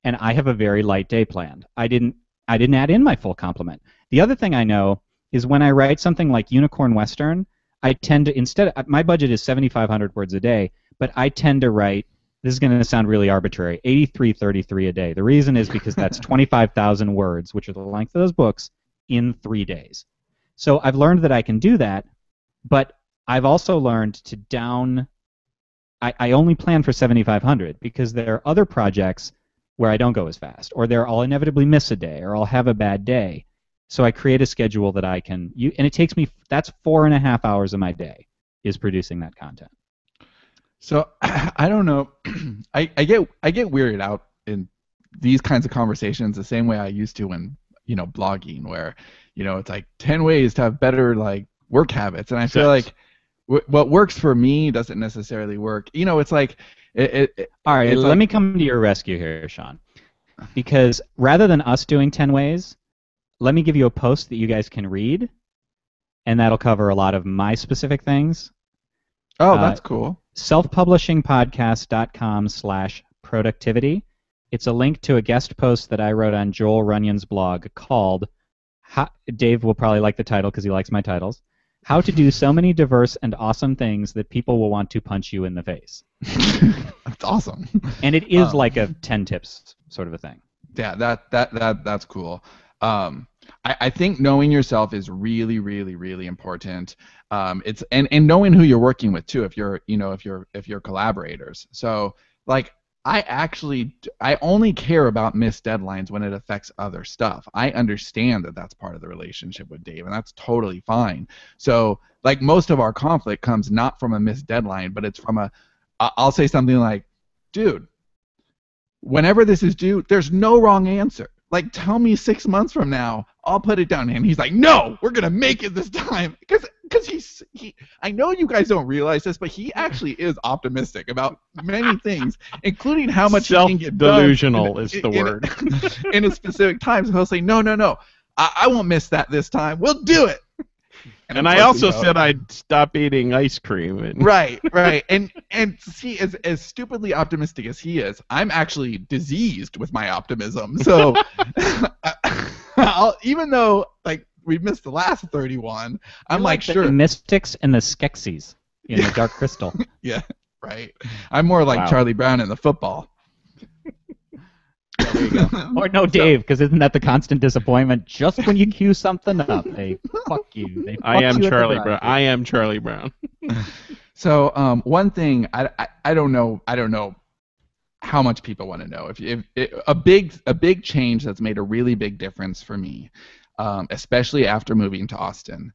and I have a very light day planned. I didn't I didn't add in my full complement. The other thing I know is when I write something like Unicorn Western, I tend to instead uh, my budget is 7,500 words a day, but I tend to write. This is going to sound really arbitrary. 8333 a day. The reason is because that's (laughs) 25,000 words, which are the length of those books, in three days. So I've learned that I can do that, but I've also learned to down. I, I only plan for 7,500 because there are other projects where I don't go as fast, or there I'll inevitably miss a day, or I'll have a bad day. So I create a schedule that I can. You, and it takes me. That's four and a half hours of my day is producing that content. So (clears throat) I don't know. (clears throat) I, I get I get weirded out in these kinds of conversations the same way I used to when you know blogging, where you know it's like ten ways to have better like work habits, and I feel Yes. like w- what works for me doesn't necessarily work. You know, it's like it, it, All right, let like- me come to your rescue here, Sean. Because rather than us doing 10 ways, let me give you a post that you guys can read, and that'll cover a lot of my specific things. oh uh, that's cool. selfpublishingpodcast.com slash productivity. It's a link to a guest post that I wrote on Joel Runyon's blog called, how, Dave will probably like the title because he likes my titles, How to Do So Many Diverse and Awesome Things That People Will Want to Punch You in the Face. (laughs) that's awesome. And it is Um, like a 10 tips sort of a thing. yeah that that that that's cool um I, I think knowing yourself is really really really important um it's and and knowing who you're working with too if you're you know if you're if you're collaborators so like I actually I only care about missed deadlines when it affects other stuff. I understand that that's part of the relationship with Dave, and that's totally fine. So, like most of our conflict comes not from a missed deadline, but it's from a I'll say something like, "Dude, whenever this is due, there's no wrong answer. Like, tell me six months from now, I'll put it down. And he's like, no, we're gonna make it this time. Because because he's he. I know you guys don't realize this, but he actually is optimistic about many things, including how much he can get done Self-delusional in- is the in- word. (laughs) in a specific time. So he'll say, "No, no, no, I, I won't miss that this time. We'll do it." And of I also we said I'd stop eating ice cream. And (laughs) right, right, and and see, as as stupidly optimistic as he is, I'm actually diseased with my optimism. So, (laughs) (laughs) I'll, even though like we missed the last 31, I'm You're like, the sure, Mystics and the Skeksis in the Dark Crystal. Yeah, right. I'm more like Wow. Charlie Brown in the football. There you go. (laughs) Or no, Dave, because isn't that the constant disappointment? Just when you cue something up, they (laughs) fuck you. They I fuck am you at the Charlie drive-thru. Brown. I am Charlie Brown. (laughs) So um, one thing I, I, I don't know I don't know how much people want to know if, if, if a big a big change that's made a really big difference for me, um, especially after moving to Austin.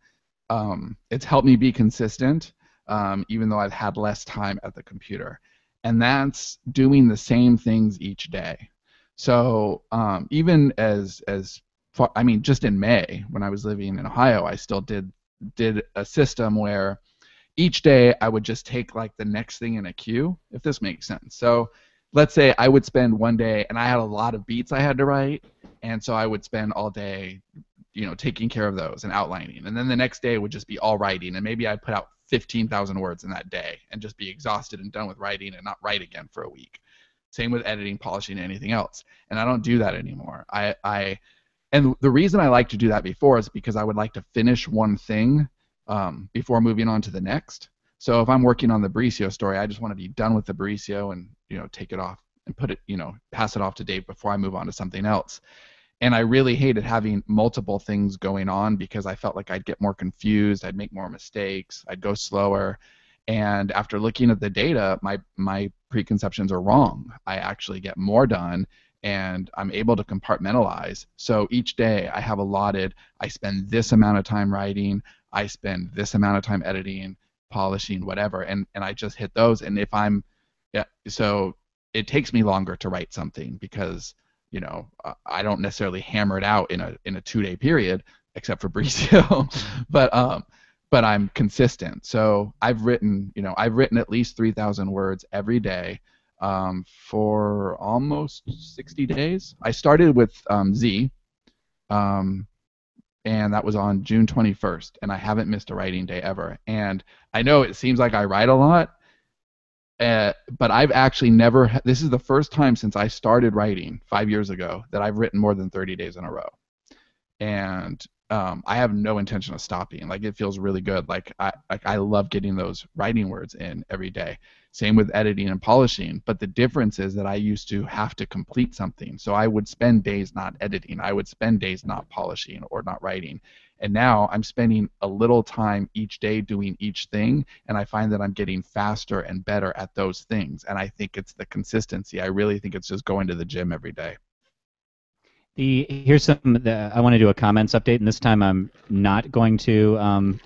Um, it's helped me be consistent, um, even though I've had less time at the computer, and that's doing the same things each day. So um, even as as far, I mean, just in May when I was living in Ohio, I still did did a system where each day I would just take like the next thing in a queue, if this makes sense. So let's say I would spend one day and I had a lot of beats I had to write, and so I would spend all day, you know, taking care of those and outlining. And then the next day would just be all writing, and maybe I'd put out 15,000 words in that day and just be exhausted and done with writing and not write again for a week. Same with editing, polishing, anything else. And I don't do that anymore. I, I and the reason I like to do that before is because I would like to finish one thing um, before moving on to the next. So if I'm working on the Bricio story, I just want to be done with the Bricio and you know take it off and put it you know pass it off to Dave before I move on to something else. And I really hated having multiple things going on because I felt like I'd get more confused, I'd make more mistakes, I'd go slower. And after looking at the data, my my preconceptions are wrong. I actually get more done and I'm able to compartmentalize. So each day I have allotted, I spend this amount of time writing, I spend this amount of time editing, polishing, whatever, and and I just hit those. And if I'm, yeah, so it takes me longer to write something because you know I don't necessarily hammer it out in a in a two day period, except for (laughs) Bricio, but um. But I'm consistent. So I've written, you know, I've written at least 3,000 words every day um, for almost 60 days. I started with um, Z, um, and that was on June 21st, and I haven't missed a writing day ever. And I know it seems like I write a lot, uh, but I've actually never. ha- This is the first time since I started writing five years ago that I've written more than 30 days in a row, and um, I have no intention of stopping. Like it feels really good. Like I like I love getting those writing words in every day. Same with editing and polishing. But the difference is that I used to have to complete something. So I would spend days not editing. I would spend days not polishing or not writing. And now I'm spending a little time each day doing each thing. And I find that I'm getting faster and better at those things. And I think it's the consistency. I really think it's just going to the gym every day. The here's some. The, I want to do a comments update, and this time I'm not going to um,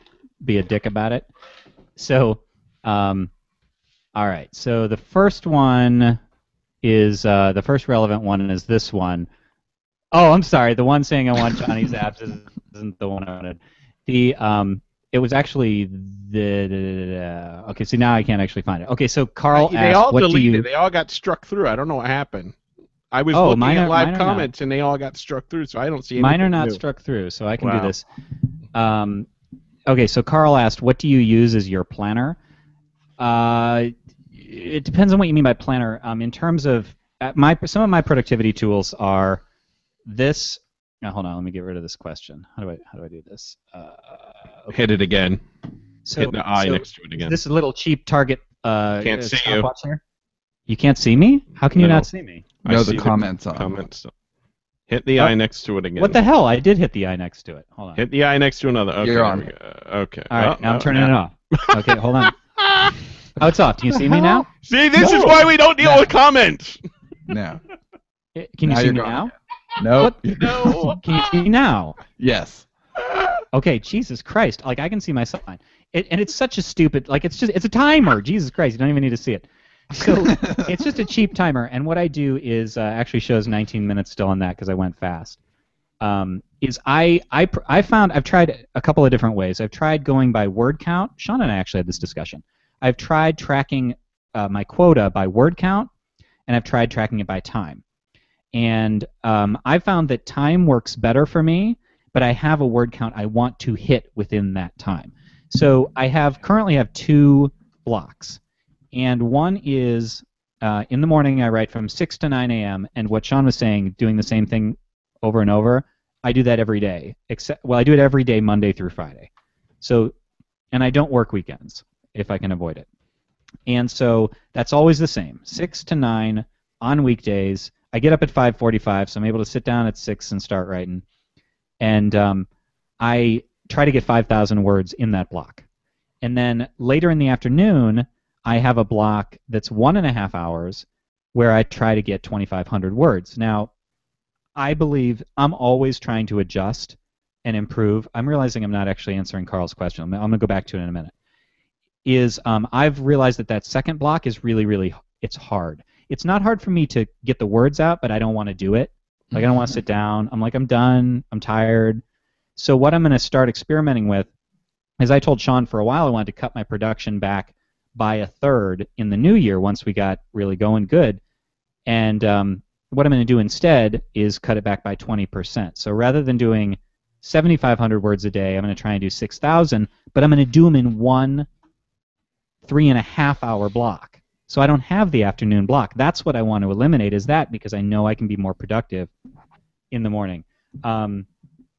be a dick about it. So, um, all right. So the first one is uh, the first relevant one is this one. Oh, I'm sorry. The one saying I want Johnny's abs isn't the one I wanted. The um, it was actually the, the okay. So now I can't actually find it. Okay, so Carl they asked, all "What do deleted. you?" They all got struck through. I don't know what happened. I was Oh, looking mine at live mine are not. comments and they all got struck through, so I don't see anything. Mine are not new. struck through, so I can Wow. do this. Um, okay, so Carl asked, "What do you use as your planner?" Uh, it depends on what you mean by planner. Um, in terms of uh, my some of my productivity tools are this. Now, hold on, let me get rid of this question. How do I how do I do this? Uh, okay, Hit it again. so, Hit the eye so next to it again. this little cheap Target. Uh, Can't uh, see you. here. You can't see me? How can you No. not see me? I No, see the comments on. Comments. Hit the Oh. eye next to it again. What the hell? I did hit the eye next to it. Hold on. Hit the eye next to another. Okay. You're there on. we go. Okay. All right, Well, now I'm no, turning now- it off. Okay, hold on. (laughs) Oh, it's off. Can you see me now? (laughs) See, this is No. why we don't deal No. with comments. (laughs) No. Eh, Can you Now see you're me gone. now? Nope. No. Can you see me now? Yes. Okay, Jesus Christ! Like I can see my sign. It, and it's such a stupid. Like it's just it's a timer. Jesus Christ! You don't even need to see it. So (laughs) it's just a cheap timer. And what I do is uh, actually shows 19 minutes still on that because I went fast. Um, is I, I I found I've tried a couple of different ways. I've tried going by word count. Sean and I actually had this discussion. I've tried tracking uh, my quota by word count, and I've tried tracking it by time. And um, I found that time works better for me, but I have a word count I want to hit within that time. So I have currently have two blocks, and one is uh, in the morning I write from 6 to 9 a.m. And what Sean was saying, doing the same thing over and over, I do that every day. Except well, I do it every day Monday through Friday. So, and I don't work weekends if I can avoid it. And so that's always the same, 6 to 9 on weekdays. I get up at 5:45, so I'm able to sit down at 6 and start writing. And um, I try to get 5,000 words in that block. And then later in the afternoon, I have a block that's one and a half hours where I try to get 2,500 words. Now, I believe I'm always trying to adjust and improve. I'm realizing I'm not actually answering Carl's question. I'm, I'm going to go back to it in a minute. Is um, I've realized that that second block is really, really, it's hard. It's not hard for me to get the words out, but I don't want to do it. Like I don't want to sit down. I'm like I'm done. I'm tired. So what I'm going to start experimenting with is I told Sean for a while I wanted to cut my production back by a third in the new year once we got really going good. And um, what I'm going to do instead is cut it back by 20%. So rather than doing 7,500 words a day, I'm going to try and do 6,000, but I'm going to do them in one three and a half hour block. So I don't have the afternoon block. That's what I want to eliminate is that because I know I can be more productive in the morning. Um,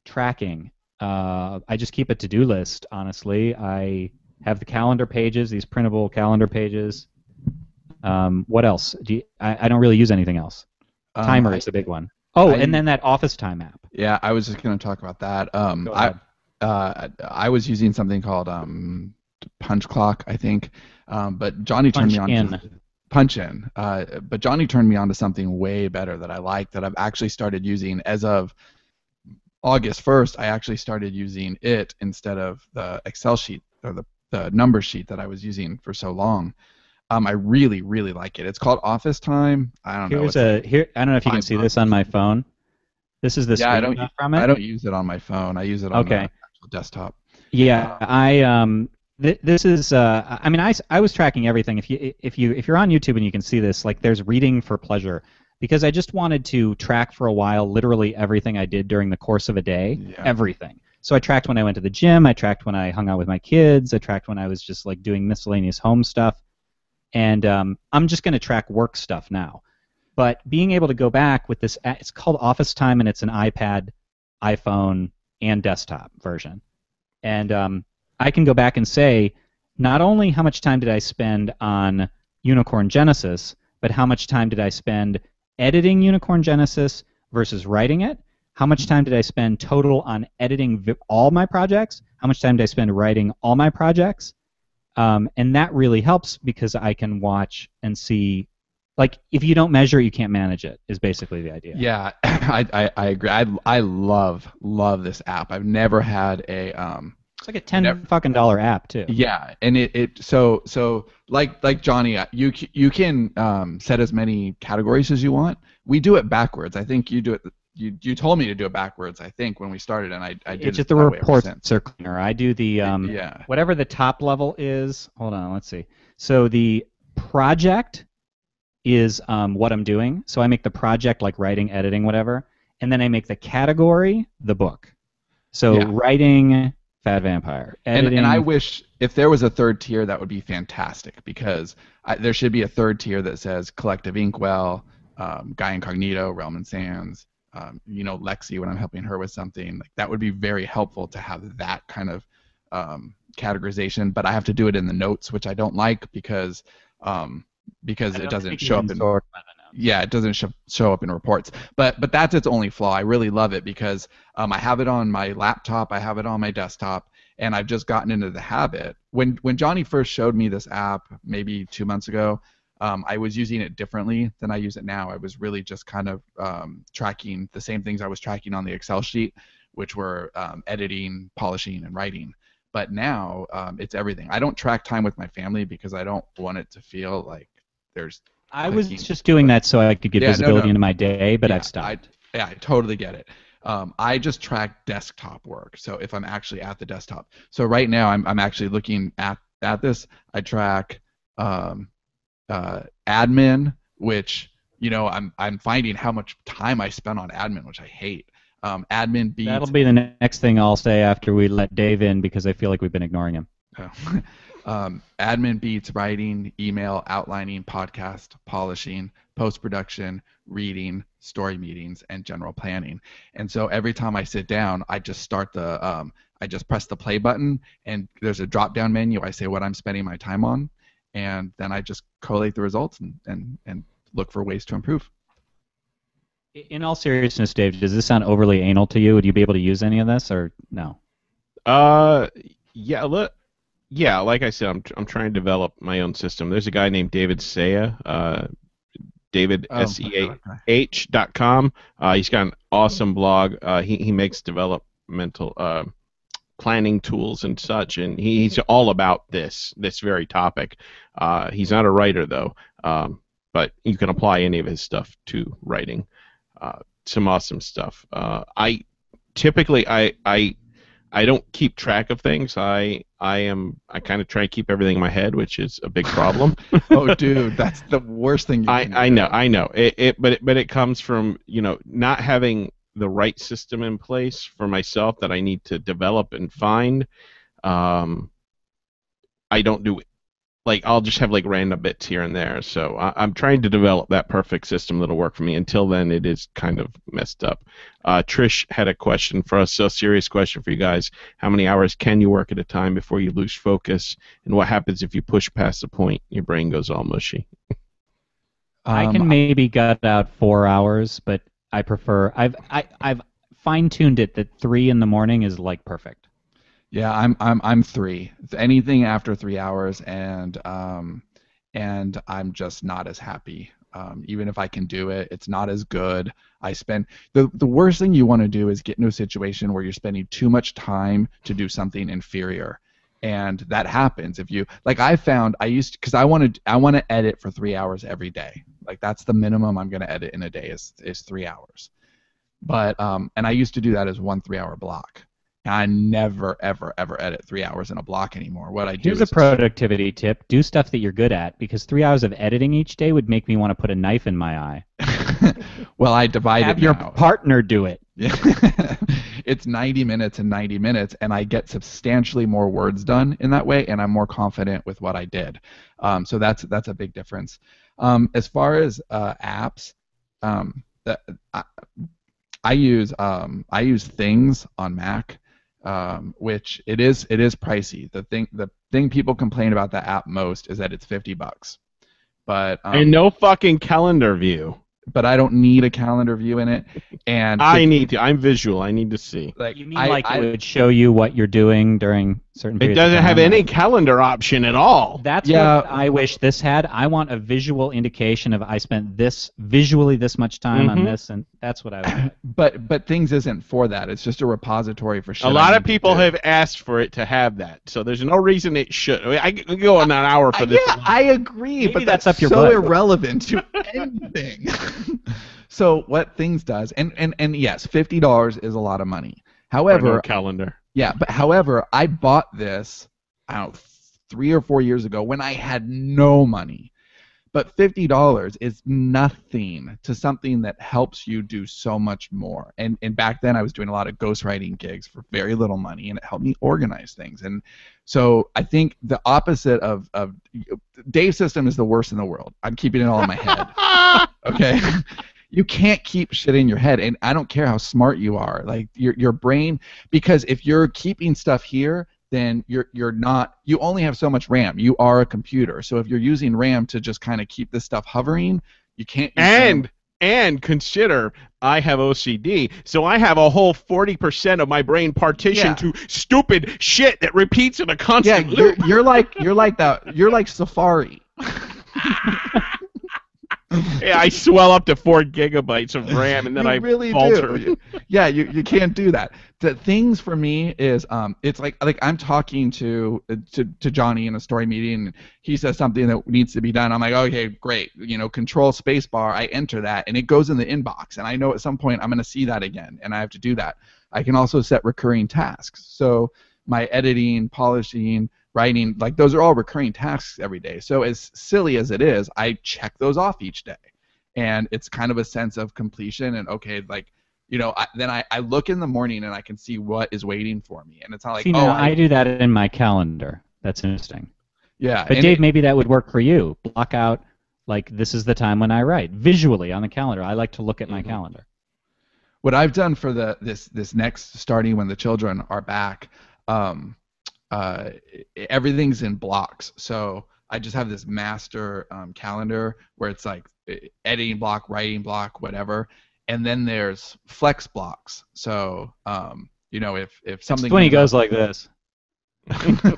tracking. Uh, I just keep a to-do list. Honestly, I have the calendar pages, these printable calendar pages. Um, what else? Do you, I, I don't really use anything else. Um, Timer I- is a big one. Oh, I- and then that Office Time app. Yeah, I was just going to talk about that. Um, Go I uh, I was using something called um, Punch Clock, I think, um, but Johnny turned me on in. to Punch in. Uh, but Johnny turned me on to something way better that I like that I've actually started using as of August 1st. I actually started using it instead of the Excel sheet or the the number sheet that I was using for so long. Um, I really, really like it. It's called Office Time. I don't know. Here's it's a here. I don't know if you can see this on my phone. This is the Yeah, I screen don't- from it. I don't use it on my phone. I use it on Okay. the desktop. Yeah, I um th- this is uh I mean I, I was tracking everything. If you if you if you're on YouTube and you can see this, like there's reading for pleasure because I just wanted to track for a while literally everything I did during the course of a day, Yeah. everything. So I tracked when I went to the gym, I tracked when I hung out with my kids, I tracked when I was just like doing miscellaneous home stuff. And um, I'm just going to track work stuff now. But being able to go back with this, it's called Office Time, and it's an iPad, iPhone, and desktop version. And um, I can go back and say, not only how much time did I spend on Unicorn Genesis, but how much time did I spend editing Unicorn Genesis versus writing it? How much time did I spend total on editing vi- all my projects? How much time did I spend writing all my projects? Um, and that really helps because I can watch and see. Like, if you don't measure it, you can't manage it. Is basically the idea. Yeah, (laughs) I, I, I agree. I, I love love this app. I've never had a um It's like a ten Never- fucking dollar app too. yeah, and it, it so so like like Johnny, uh, you you can um set as many categories as you want. We do it backwards. I think you do it. You you told me to do it backwards. I think when we started, and I I did it's it just the way ever reports are cleaner. I do the um, yeah. whatever the top level is. Hold on, let's see. So the project is um, what I'm doing. So I make the project like writing, editing, whatever, and then I make the category the book. So Yeah. writing, Fat Vampire, And, and I wish if there was a third tier, that would be fantastic because I, there should be a third tier that says Collective Inkwell, um, Guy Incognito, Realm and Sands, um, you know, Lexi when I'm helping her with something. Like that would be very helpful to have that kind of um, categorization. But I have to do it in the notes, which I don't like because um, because it doesn't show up in sort by the yeah, it doesn't sh- show up in reports. But but that's its only flaw. I really love it because um, I have it on my laptop, I have it on my desktop, and I've just gotten into the habit. When when Johnny first showed me this app, maybe two months ago, um, I was using it differently than I use it now. I was really just kind of um, tracking the same things I was tracking on the Excel sheet, which were um, editing, polishing, and writing. But now um, it's everything. I don't track time with my family because I don't want it to feel like there's I was just doing that so I could get Yeah, no, visibility no. into my day, but Yeah, I've stopped. I, yeah, I totally get it. Um, I just track desktop work. So if I'm actually at the desktop. So right now I'm I'm actually looking at at this. I track um, uh, admin, which you know I'm I'm finding how much time I spend on admin, which I hate. Um, admin beats. That'll be the next thing I'll say after we let Dave in because I feel like we've been ignoring him. (laughs) um, admin beats writing, email, outlining, podcast, polishing, post production, reading, story meetings, and general planning. And so every time I sit down, I just start the um, I just press the play button, and there's a drop down menu. I say what I'm spending my time on, and then I just collate the results and, and, and look for ways to improve. In all seriousness, Dave, does this sound overly anal to you? Would you be able to use any of this, or no? Uh, yeah, look, yeah. Like I said, I'm I'm trying to develop my own system. There's a guy named David Seah, uh, David Oh, S E A H dot com. Uh, he's got an awesome blog. Uh, he he makes developmental uh, planning tools and such, and he's all about this this very topic. Uh, he's not a writer though, um, but you can apply any of his stuff to writing. Uh, some awesome stuff. Uh, I typically I I I don't keep track of things. I I am I kind of try to keep everything in my head, which is a big problem. (laughs) (laughs) oh, dude, that's the worst thing. You I, I know, I know. It, it but it, but it comes from you know not having the right system in place for myself that I need to develop and find. Um, I don't do like I'll just have like random bits here and there. So I, I'm trying to develop that perfect system that'll work for me. Until then, it is kind of messed up. Uh, Trish had a question for us, so serious question for you guys. How many hours can you work at a time before you lose focus? And what happens if you push past the point? Your brain goes all mushy. I Um, can maybe gut out four hours, but I prefer. I've I, I've fine tuned it that three in the morning is like perfect. Yeah, I'm I'm I'm three. Anything after three hours, and um, and I'm just not as happy. Um, even if I can do it, it's not as good. I spend the the worst thing you want to do is get into a situation where you're spending too much time to do something inferior, and that happens if you like. I found I used because I want to I want to edit for three hours every day. Like that's the minimum I'm going to edit in a day is is three hours. But um, and I used to do that as one three hour block. I never, ever, ever edit three hours in a block anymore. What I do Here's a productivity tip: do stuff that you're good at, because three hours of editing each day would make me want to put a knife in my eye. (laughs) well, I divide Have it your now. partner do it. (laughs) It's 90 minutes and 90 minutes, and I get substantially more words done in that way, and I'm more confident with what I did. Um, so that's that's a big difference. Um, as far as uh, apps, um, I, I use um, I use Things on Mac, um, which it is it is pricey. The thing the thing people complain about the app most is that it's 50 bucks. But um, and no fucking calendar view. But I don't need a calendar view in it, and I need to. I'm visual. I need to see. like You mean I- like I- it would show you what you're doing during certain It doesn't have any calendar option at all. That's Yeah. what I wish this had. I want a visual indication of I spent this visually this much time on Mhm. this, and that's what I want. (coughs) but but things isn't for that. It's just a repository for shit. A I lot of people have asked for it to have that, so there's no reason it should. I, mean, I could go on an hour for I- this. yeah, I agree, Maybe but that's that's, up your so butt. irrelevant to anything. (laughs) so what things does, and and and yes, fifty dollars is a lot of money. However, calendar. Yeah, but however, I bought this, I don't three or four years ago when I had no money. But fifty dollars is nothing to something that helps you do so much more. And and back then I was doing a lot of ghostwriting gigs for very little money, and it helped me organize things. And so I think the opposite of of Dave's system is the worst in the world. I'm keeping it all in my head. (laughs) Okay. You can't keep shit in your head and i don't care how smart you are like your your brain because if you're keeping stuff here then you're you're not you only have so much ram. You are a computer. So if you're using ram to just kind of keep this stuff hovering you can't and and consider I have OCD, so I have a whole 40% of my brain partitioned to stupid shit that repeats in a yeah constant you're, loop. you're like you're like that you're like safari (laughs) (laughs) yeah, I swell up to four gigabytes of RAM and then (laughs) I really falter. do. (laughs) yeah, you, you can't do that. The things for me is um it's like like I'm talking to to to Johnny in a story meeting and he says something that needs to be done. I'm like, okay, great. You know, control space bar, I enter that and it goes in the inbox and I know at some point I'm gonna see that again and I have to do that. I can also set recurring tasks. So my editing, polishing, writing, like those are all recurring tasks every day. So as silly as it is, I check those off each day. And it's kind of a sense of completion and okay, like, you know, I, then I, I look in the morning and I can see what is waiting for me. And it's not like, See, oh, I, I do that in my calendar. That's interesting. yeah. But Dave, it- maybe that would work for you. Block out like this is the time when I write visually on the calendar. I like to look at my Mm-hmm. Mhm. calendar. what I've done for the this this next starting when the children are back, um, uh, everything's in blocks. So I just have this master um, calendar where it's like editing block, writing block, whatever, and then there's flex blocks. So um, you know if if something when he comes goes like this. up- (laughs)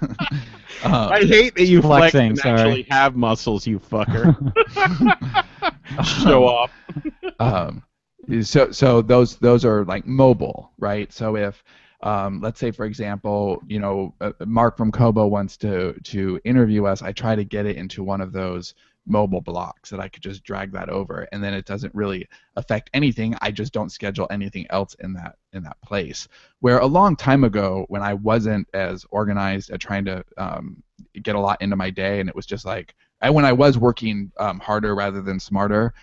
um, I hate that you flex Flexing, and sorry. actually have muscles, you fucker. (laughs) Show off. um, so so those those are like mobile, right? So if um, let's say for example, you know, uh, Mark from Kobo wants to to interview us, I try to get it into one of those mobile blocks that I could just drag that over, and then it doesn't really affect anything. I just don't schedule anything else in that in that place. Where a long time ago, when I wasn't as organized at trying to um, get a lot into my day, and it was just like I, when I was working um, harder rather than smarter,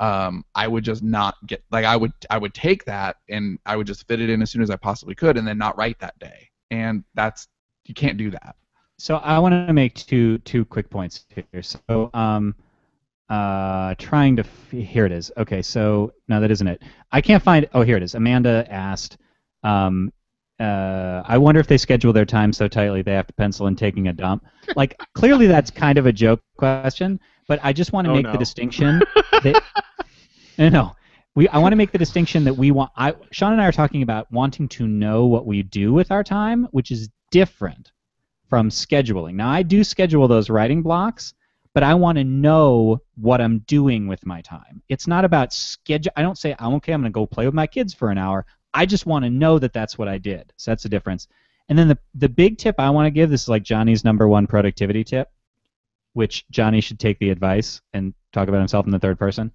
um, I would just not get like I would I would take that and I would just fit it in as soon as I possibly could, and then not write that day. And that's you can't do that. So I want to make two two quick points here. So um, uh, trying to f- here it is. Okay, so no, that isn't it. I can't find. Oh, here it is. Amanda asked. Um, uh, I wonder if they schedule their time so tightly they have to pencil in taking a dump. Like clearly that's kind of a joke question, but I just want to Oh, make no. the distinction that (laughs) no, no. We, I want to make the distinction that we want. I, Sean and I are talking about wanting to know what we do with our time, which is different from scheduling. Now, I do schedule those writing blocks, but I want to know what I'm doing with my time. It's not about schedule. I don't say, I'm okay, I'm going to go play with my kids for an hour. I just want to know that that's what I did. So that's the difference. And then the, the big tip I want to give this is like Johnny's number one productivity tip, which Johnny should take the advice and talk about himself in the third person.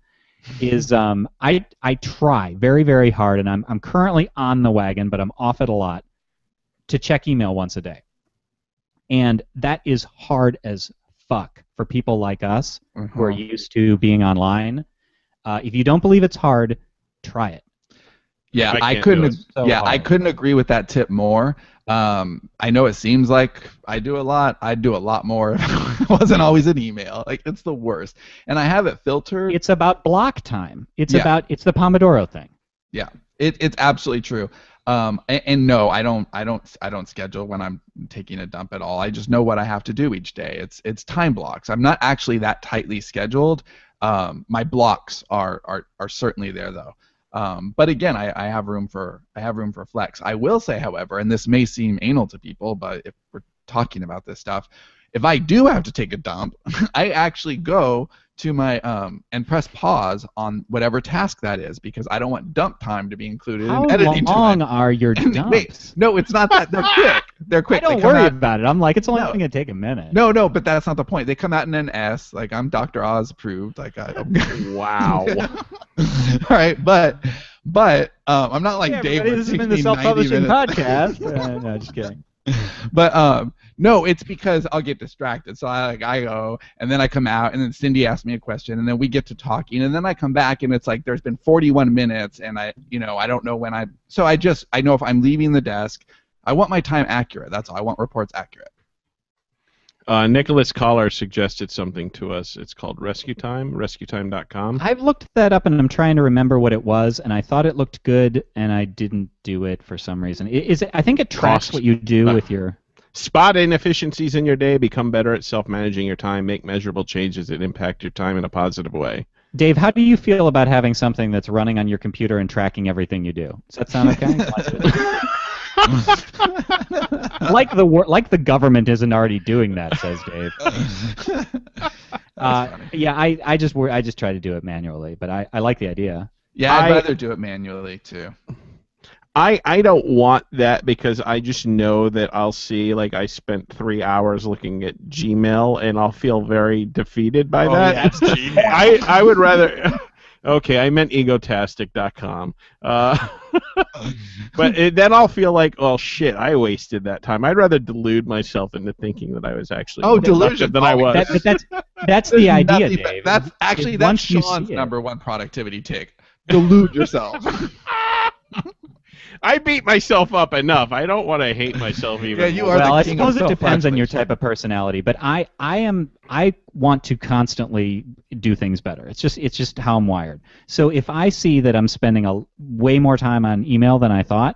Is um, I I try very very hard, and I'm I'm currently on the wagon, but I'm off it a lot, to check email once a day and that is hard as fuck for people like us who are Uh-huh. used to being online. Uh, if you don't believe it's hard, try it. Yeah, I I, couldn't. do ag- it. So yeah, I couldn't agree with that tip more. Um, I know it seems like I do a lot. I'd do a lot more. if (laughs) it wasn't always an email. Like it's the worst. And I have it filtered. It's about block time. It's Yeah. about it's the Pomodoro thing. Yeah, it, it's absolutely true. Um, and, and no, I don't, I don't, I don't schedule when I'm taking a dump at all. I just know what I have to do each day. It's, it's time blocks. I'm not actually that tightly scheduled. Um, my blocks are, are, are certainly there though. Um, but again, I, I have room for, I have room for flex. I will say, however, and this may seem anal to people, but if we're talking about this stuff, if I do have to take a dump, (laughs) I actually go to my um and press pause on whatever task that is because I don't want dump time to be included How in editing long time. are your (laughs) And dumps? Wait, no, it's not that. They're (laughs) quick. They're I quick. don't they worry out, about it. I'm like, it's only No. going to take a minute. No, no, but that's not the point. They come out in an S. Like I'm Dr. Oz approved. Like I. (laughs) Wow. All right, but but um, I'm not like Hey, Dave. this it has been the self-publishing podcast. Uh, no, just kidding. but um no it's because i'll get distracted so i like i go and then i come out and then cindy asks me a question and then we get to talking and then i come back and it's like there's been 41 minutes and i you know i don't know when i so i just i know if i'm leaving the desk i want my time accurate that's all i want reports accurate Uh, Nicholas Collar suggested something to us. It's called Rescue Time, rescuetime.com. I've looked that up and I'm trying to remember what it was, and I thought it looked good, and I didn't do it for some reason. I- Is it? I think it tracks Cost. what you do Uh, with your. Spot inefficiencies in your day, become better at self managing your time, make measurable changes that impact your time in a positive way. Dave, how do you feel about having something that's running on your computer and tracking everything you do? Does that sound okay? (laughs) like the wor- like the government isn't already doing that, says Dave. (laughs) Uh, yeah, I, I just wor- I just try to do it manually, but I, I like the idea. Yeah, I'd I- rather do it manually too. I I don't want that because I just know that I'll see like I spent three hours looking at Gmail and I'll feel very defeated by Oh, that. yeah, it's (laughs) Gmail. I I would rather. (laughs) Okay, I meant egotastic.com. Uh, (laughs) but it, then I'll feel like, oh shit, I wasted that time. I'd rather delude myself into thinking that I was actually Oh, more productive delusion. than I Oh, was. That, but that's that's the idea, nothing- Dave. That's actually that's Sean's number one productivity tick. Delude yourself. I beat myself up enough. I don't want to hate myself even. Yeah, you are well, the I king of suppose it depends on your type of personality, but I, I am I want to constantly do things better. It's just it's just how I'm wired. So if I see that I'm spending a way more time on email than I thought,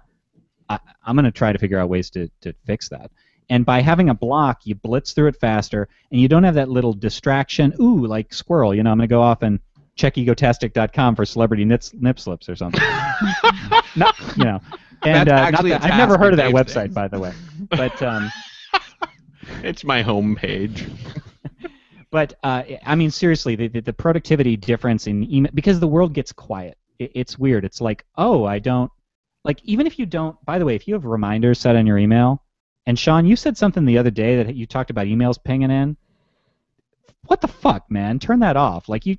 I, I'm going to try to figure out ways to, to fix that. And by having a block, you blitz through it faster, and you don't have that little distraction. Ooh, like squirrel. You know, I'm going to go off and check egotastic.com for celebrity nip, nip slips or something. (laughs) no, you know. And uh, not that, I've never heard of that website, days. by the way. But um, (laughs) It's my homepage. (laughs) But uh, I mean, seriously, the, the, the productivity difference in email because the world gets quiet. It, it's weird. It's like, oh, I don't like even if you don't. By the way, if you have reminders set on your email, and Sean, you said something the other day that you talked about emails pinging in. What the fuck, man? Turn that off. Like you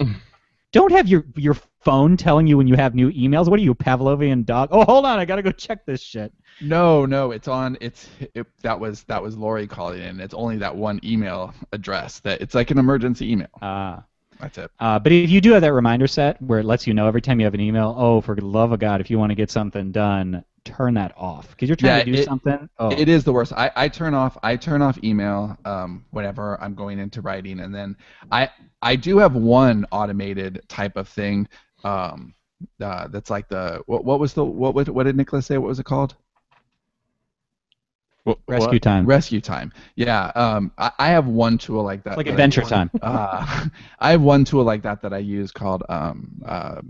don't have your your phone telling you when you have new emails. What are you, Pavlovian dog? Oh, hold on, I gotta go check this shit. no, no, it's on. It's it, that was that was Lori calling in. It's only that one email address that it's like an emergency email. Uh, That's it. Uh, but if you do have that reminder set where it lets you know every time you have an email, oh, for the love of God, if you want to get something done, turn that off because you're trying Yeah, to do it- something. Oh, It is the worst. I, I turn off I turn off email um, whenever I'm going into writing, and then I I do have one automated type of thing um, uh, that's like the what, what was the what was what did Nicholas say? What was it called? What- rescue what? time. Rescue time. Yeah. Um, I, I have one tool like that. It's like that I- Adventure Time. uh, (laughs) I have one tool like that that I use called um, uh,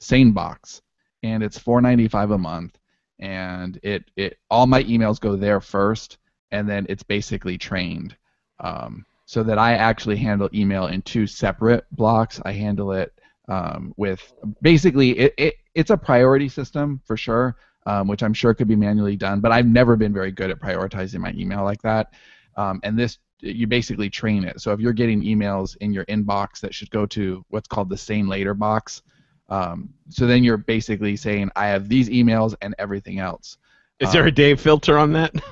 SaneBox, and it's four ninety five a month, and it it all my emails go there first, and then it's basically trained, um, so that I actually handle email in two separate blocks. I handle it um, with basically it, it it's a priority system for sure, um, which I'm sure could be manually done, but I've never been very good at prioritizing my email like that. Um, and this you basically train it. So if you're getting emails in your inbox that should go to what's called the SaneLater box, um, so then you're basically saying I have these emails and everything else. Is there a Dave filter on that? (laughs)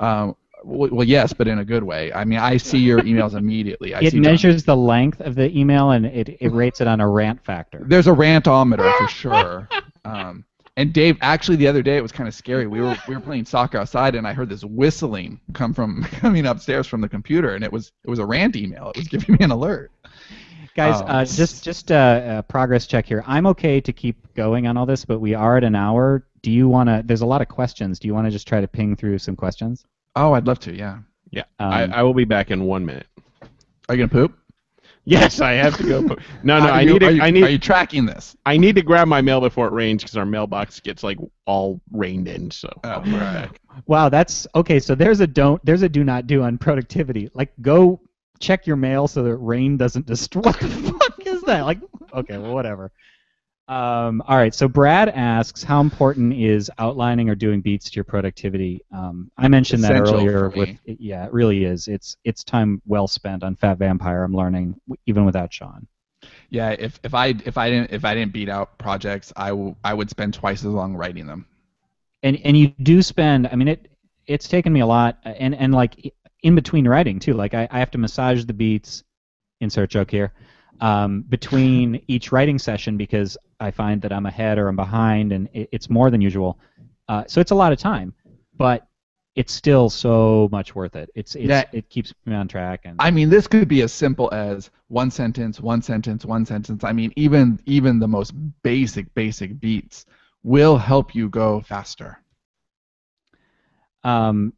Um, well, well, yes, but in a good way. I mean, I see your emails immediately. I it see John- measures the length of the email and it, it rates it on a rant factor. There's a rantometer for sure. Um, and Dave, actually, the other day it was kind of scary. We were we were playing soccer outside, and I heard this whistling come from (laughs) coming upstairs from the computer, and it was it was a rant email. It was giving me an alert. Guys, Oh. uh, just just uh, a progress check here. I'm okay to keep going on all this, but we are at an hour. Do you want to? There's a lot of questions. Do you want to just try to ping through some questions? Oh, I'd love to. Yeah. Yeah, Um, I, I will be back in one minute. Are you gonna poop? Yes, I have to go. po- (laughs) No, no, Are I you- need Are to, you, I are need you tracking this? I need to grab my mail before it rains because our mailbox gets like all rained in. So Oh, right right. Wow, that's okay. So there's a don't. There's a do not do on (laughs) productivity. Like go check your mail so that rain doesn't (laughs) destroy. What the fuck is that? Like okay, well whatever. Um, all right. So Brad asks, how important is outlining or doing beats to your productivity? Um, I mentioned that earlier. With yeah, it really is. It's it's time well spent on Fat Vampire. I'm learning even without Sean. Yeah. If if I if I didn't if I didn't beat out projects, I w- I would spend twice as long writing them. and and you do spend i mean it it's taken me a lot and and like in between writing too like i, I have to massage the beats insert joke here um, between (laughs) each writing session because i find that i'm ahead or i'm behind and it, it's more than usual uh, so it's a lot of time but it's still so much worth it it's, it's Yeah. it keeps me on track and I mean, this could be as simple as one sentence, one sentence, one sentence. I mean, even even the most basic basic beats will help you go faster. Um,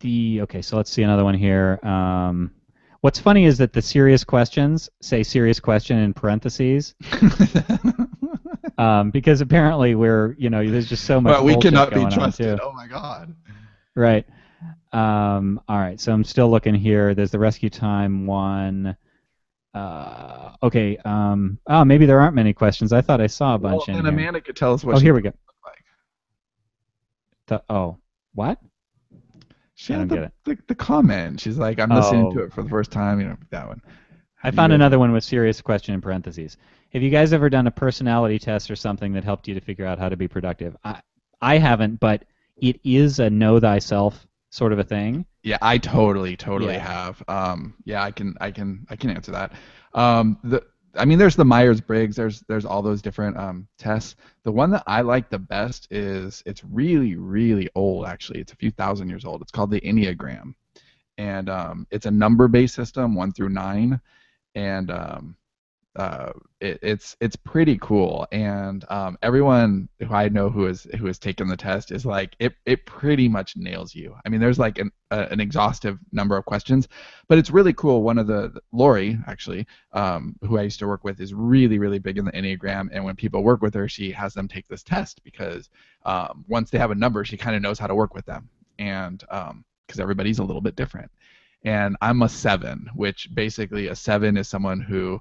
the okay, so let's see another one here. Um, what's funny is that the serious questions say serious question in parentheses (laughs) um, because apparently we're you know there's just so much. but we cannot be trusted. Oh my god. Right. Um, all right. So I'm still looking here. There's the rescue time one. Uh, okay. Um, oh, maybe there aren't many questions. I thought I saw a bunch well, in then here. Amanda could tell us what oh, she here we go. like. The, oh, what? She had don't the, get the, the comment. She's like, I'm listening Oh. to it for the first time. You know that one. I found another one with serious question in parentheses. Have you guys ever done a personality test or something that helped you to figure out how to be productive? I, I haven't, but it is a know thyself sort of a thing. Yeah, I totally, totally Yeah. have. Um, yeah, I can, I can, I can answer that. Um, the, I mean, there's the Myers Briggs. There's, there's all those different um, tests. The one that I like the best is it's really, really old. Actually, it's a few thousand years old. It's called the Enneagram, and um, it's a number-based system, one through nine, and um, uh, it, it's it's pretty cool. And um, everyone who I know who has who has taken the test is like it it pretty much nails you. I mean, there's like an an exhaustive number of questions, but it's really cool. One of the Lori actually, um, who I used to work with, is really really big in the Enneagram. And when people work with her, she has them take this test because um, once they have a number, she kind of knows how to work with them. And because everybody's a little bit different. And I'm a seven, which basically a seven is someone who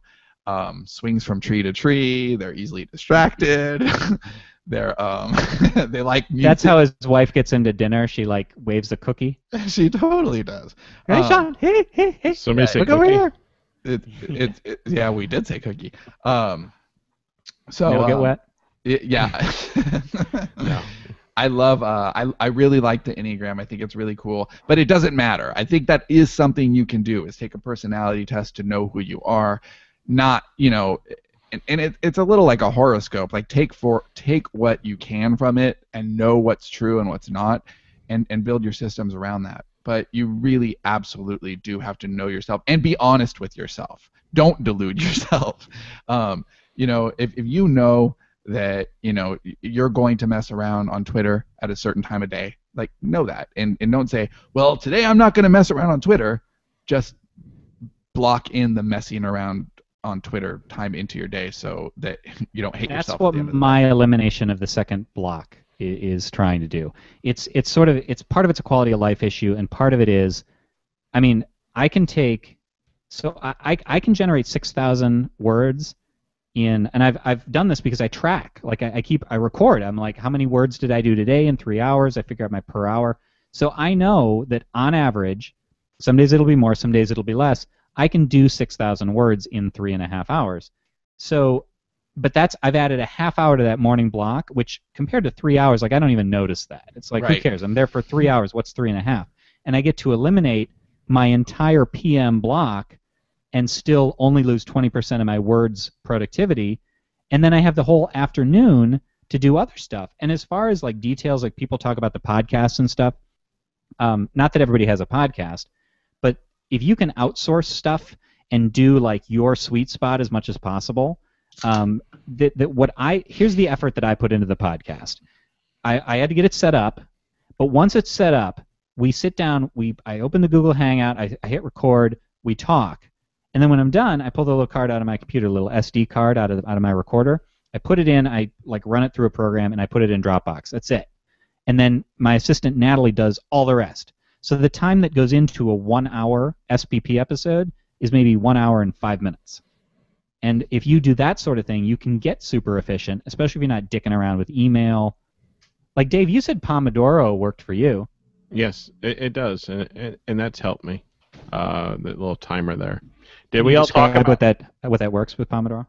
um, swings from tree to tree. They're easily distracted. (laughs) they're um, (laughs) they like music. That's how his wife gets into dinner. She like waves a cookie. (laughs) she totally does. Hey, Um, Sean. Hey, hey, hey. Somebody say Look over here. It, it, it, yeah, we did say cookie. Um, so It'll get um, wet. it- yeah. No. I love uh I I really like the Enneagram. I think it's really cool. But it doesn't matter. I think that is something you can do is take a personality test to know who you are. Not, you know, and, and it, it's a little like a horoscope. Like take for take what you can from it and know what's true and what's not and, and build your systems around that. But you really absolutely do have to know yourself and be honest with yourself. Don't delude (laughs) yourself. Um, you know, if, if you know that you know you're going to mess around on Twitter at a certain time of day. Like know that, and and don't say, well, today I'm not going to mess around on Twitter. Just block in the messing around on Twitter time into your day so that (laughs) you don't hate That's yourself. That's what at the end of the my elimination of the second block is trying to do. It's it's sort of it's part of it's a quality of life issue, and part of it is, I mean, I can take, so I I, I can generate six thousand words in, and I've I've done this because I track, like I, I keep I record. I'm like, how many words did I do today in three hours? I figure out my per hour, so I know that on average, some days it'll be more, some days it'll be less. I can do six thousand words in three and a half hours. So but that's I've added a half hour to that morning block, which compared to three hours, like I don't even notice that. It's like who cares? I'm there for three hours. What's three and a half? And I get to eliminate my entire PM block and still only lose 20% of my words productivity. And then I have the whole afternoon to do other stuff. And as far as like details, like people talk about the podcasts and stuff, um, not that everybody has a podcast, if you can outsource stuff and do like your sweet spot as much as possible, um, that, that what I here's the effort that I put into the podcast. I, I had to get it set up, but once it's set up, we sit down, we I open the Google Hangout, I, I hit record, we talk, and then when I'm done, I pull the little card out of my computer, a little SD card out of out of my recorder. I put it in, I like run it through a program, and I put it in Dropbox. That's it. And then my assistant Natalie does all the rest. So the time that goes into a one-hour SPP episode is maybe one hour and five minutes. And if you do that sort of thing, you can get super efficient, especially if you're not dicking around with email. Like Dave, you said Pomodoro worked for you. Yes, it, it does, and, and and that's helped me. Uh, the little timer there. Did Can we all talk about what that what that works with Pomodoro?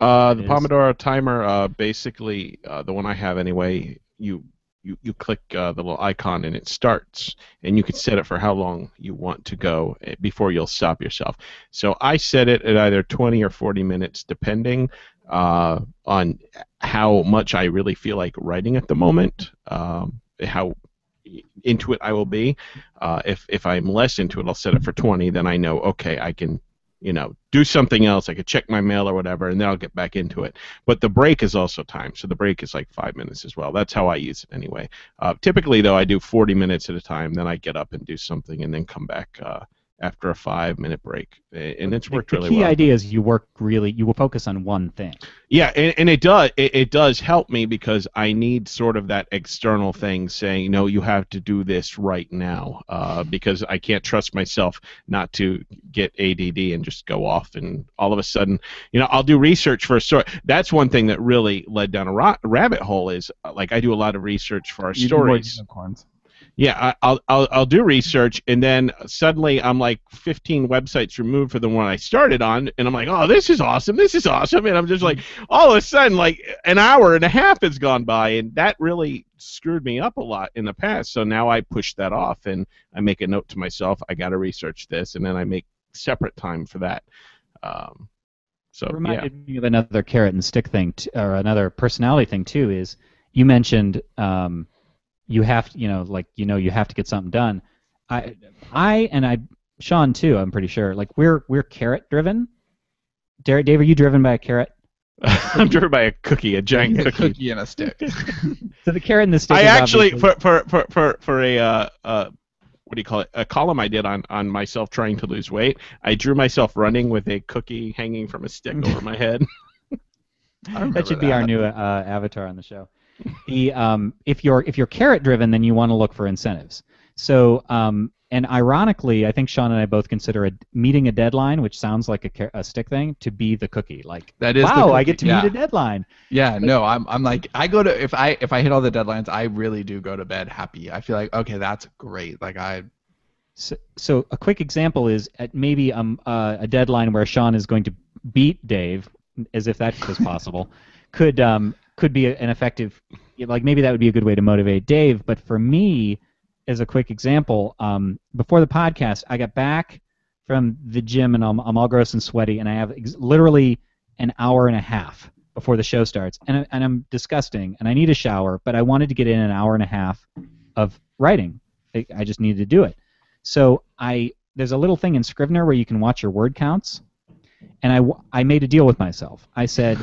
Uh, the. Pomodoro timer, uh, basically, uh, the one I have anyway, you you, you click uh, the little icon and it starts, and you can set it for how long you want to go eh, before you'll stop yourself. So I set it at either 20 or 40 minutes, depending uh, on how much I really feel like writing at the moment, um, how into it I will be. Uh, if if I'm less into it, I'll set it for 20. Then I know, okay, I can you know, do something else. I could check my mail or whatever, and then I'll get back into it. But the break is also time, so the break is like five minutes as well. That's how I use it anyway. Uh, typically, though, I do 40 minutes at a time. Then I get up and do something, and then come back uh, after a five minute break, and it's worked the, really well. The key idea is you work really. You will focus on one thing. Yeah, and, and it does it, it does help me because I need sort of that external thing saying, no, you have to do this right now, uh, because I can't trust myself not to get ADD and just go off and all of a sudden, you know, I'll do research for a story. That's one thing that really led down a ra- rabbit hole is uh, like I do a lot of research for our You do more stories. Yeah, I, I'll, I'll I'll do research, and then suddenly I'm like 15 websites removed from the one I started on, and I'm like, oh, this is awesome, this is awesome, and I'm just like, all of a sudden, like an hour and a half has gone by, and that really screwed me up a lot in the past. So now I push that off, and I make a note to myself, I got to research this, and then I make separate time for that. Um, so It yeah, reminded me of another carrot and stick thing, t- or another personality thing too. Is you mentioned um, you have to, you know, like you know, you have to get something done. I, I, and I, Sean too. I'm pretty sure. Like we're we're carrot driven. Derek, Dave, are you driven by a carrot? (laughs) I'm driven by a cookie, a giant A cookie. cookie and a stick. (laughs) So the carrot and the stick. I actually obviously- for for for for, for a uh, uh, what do you call it? A column I did on on myself trying to lose weight. I drew myself running with a cookie hanging from a stick over my head. (laughs) I that should be our new uh, avatar on the show. The um, if you're if you're carrot driven, then you want to look for incentives. So um, and ironically, I think Sean and I both consider a, meeting a deadline, which sounds like a, a stick thing, to be the cookie. Like That is the wow, I get to yeah. meet a deadline. Yeah, no, I'm I'm like I go to if I if I hit all the deadlines, I really do go to bed happy. I feel like okay, that's great. Like I So, so a quick example is at maybe um, uh, a deadline where Sean is going to beat Dave, as if that was possible, could um, could be an effective, like maybe that would be a good way to motivate Dave. But for me, as a quick example, um, before the podcast, I got back from the gym and I'm, I'm all gross and sweaty, and I have ex- literally an hour and a half before the show starts, and, and I'm disgusting, and I need a shower, but I wanted to get in an hour and a half of writing. I, I just needed to do it. So I there's a little thing in Scrivener where you can watch your word counts, and I, I made a deal with myself. I said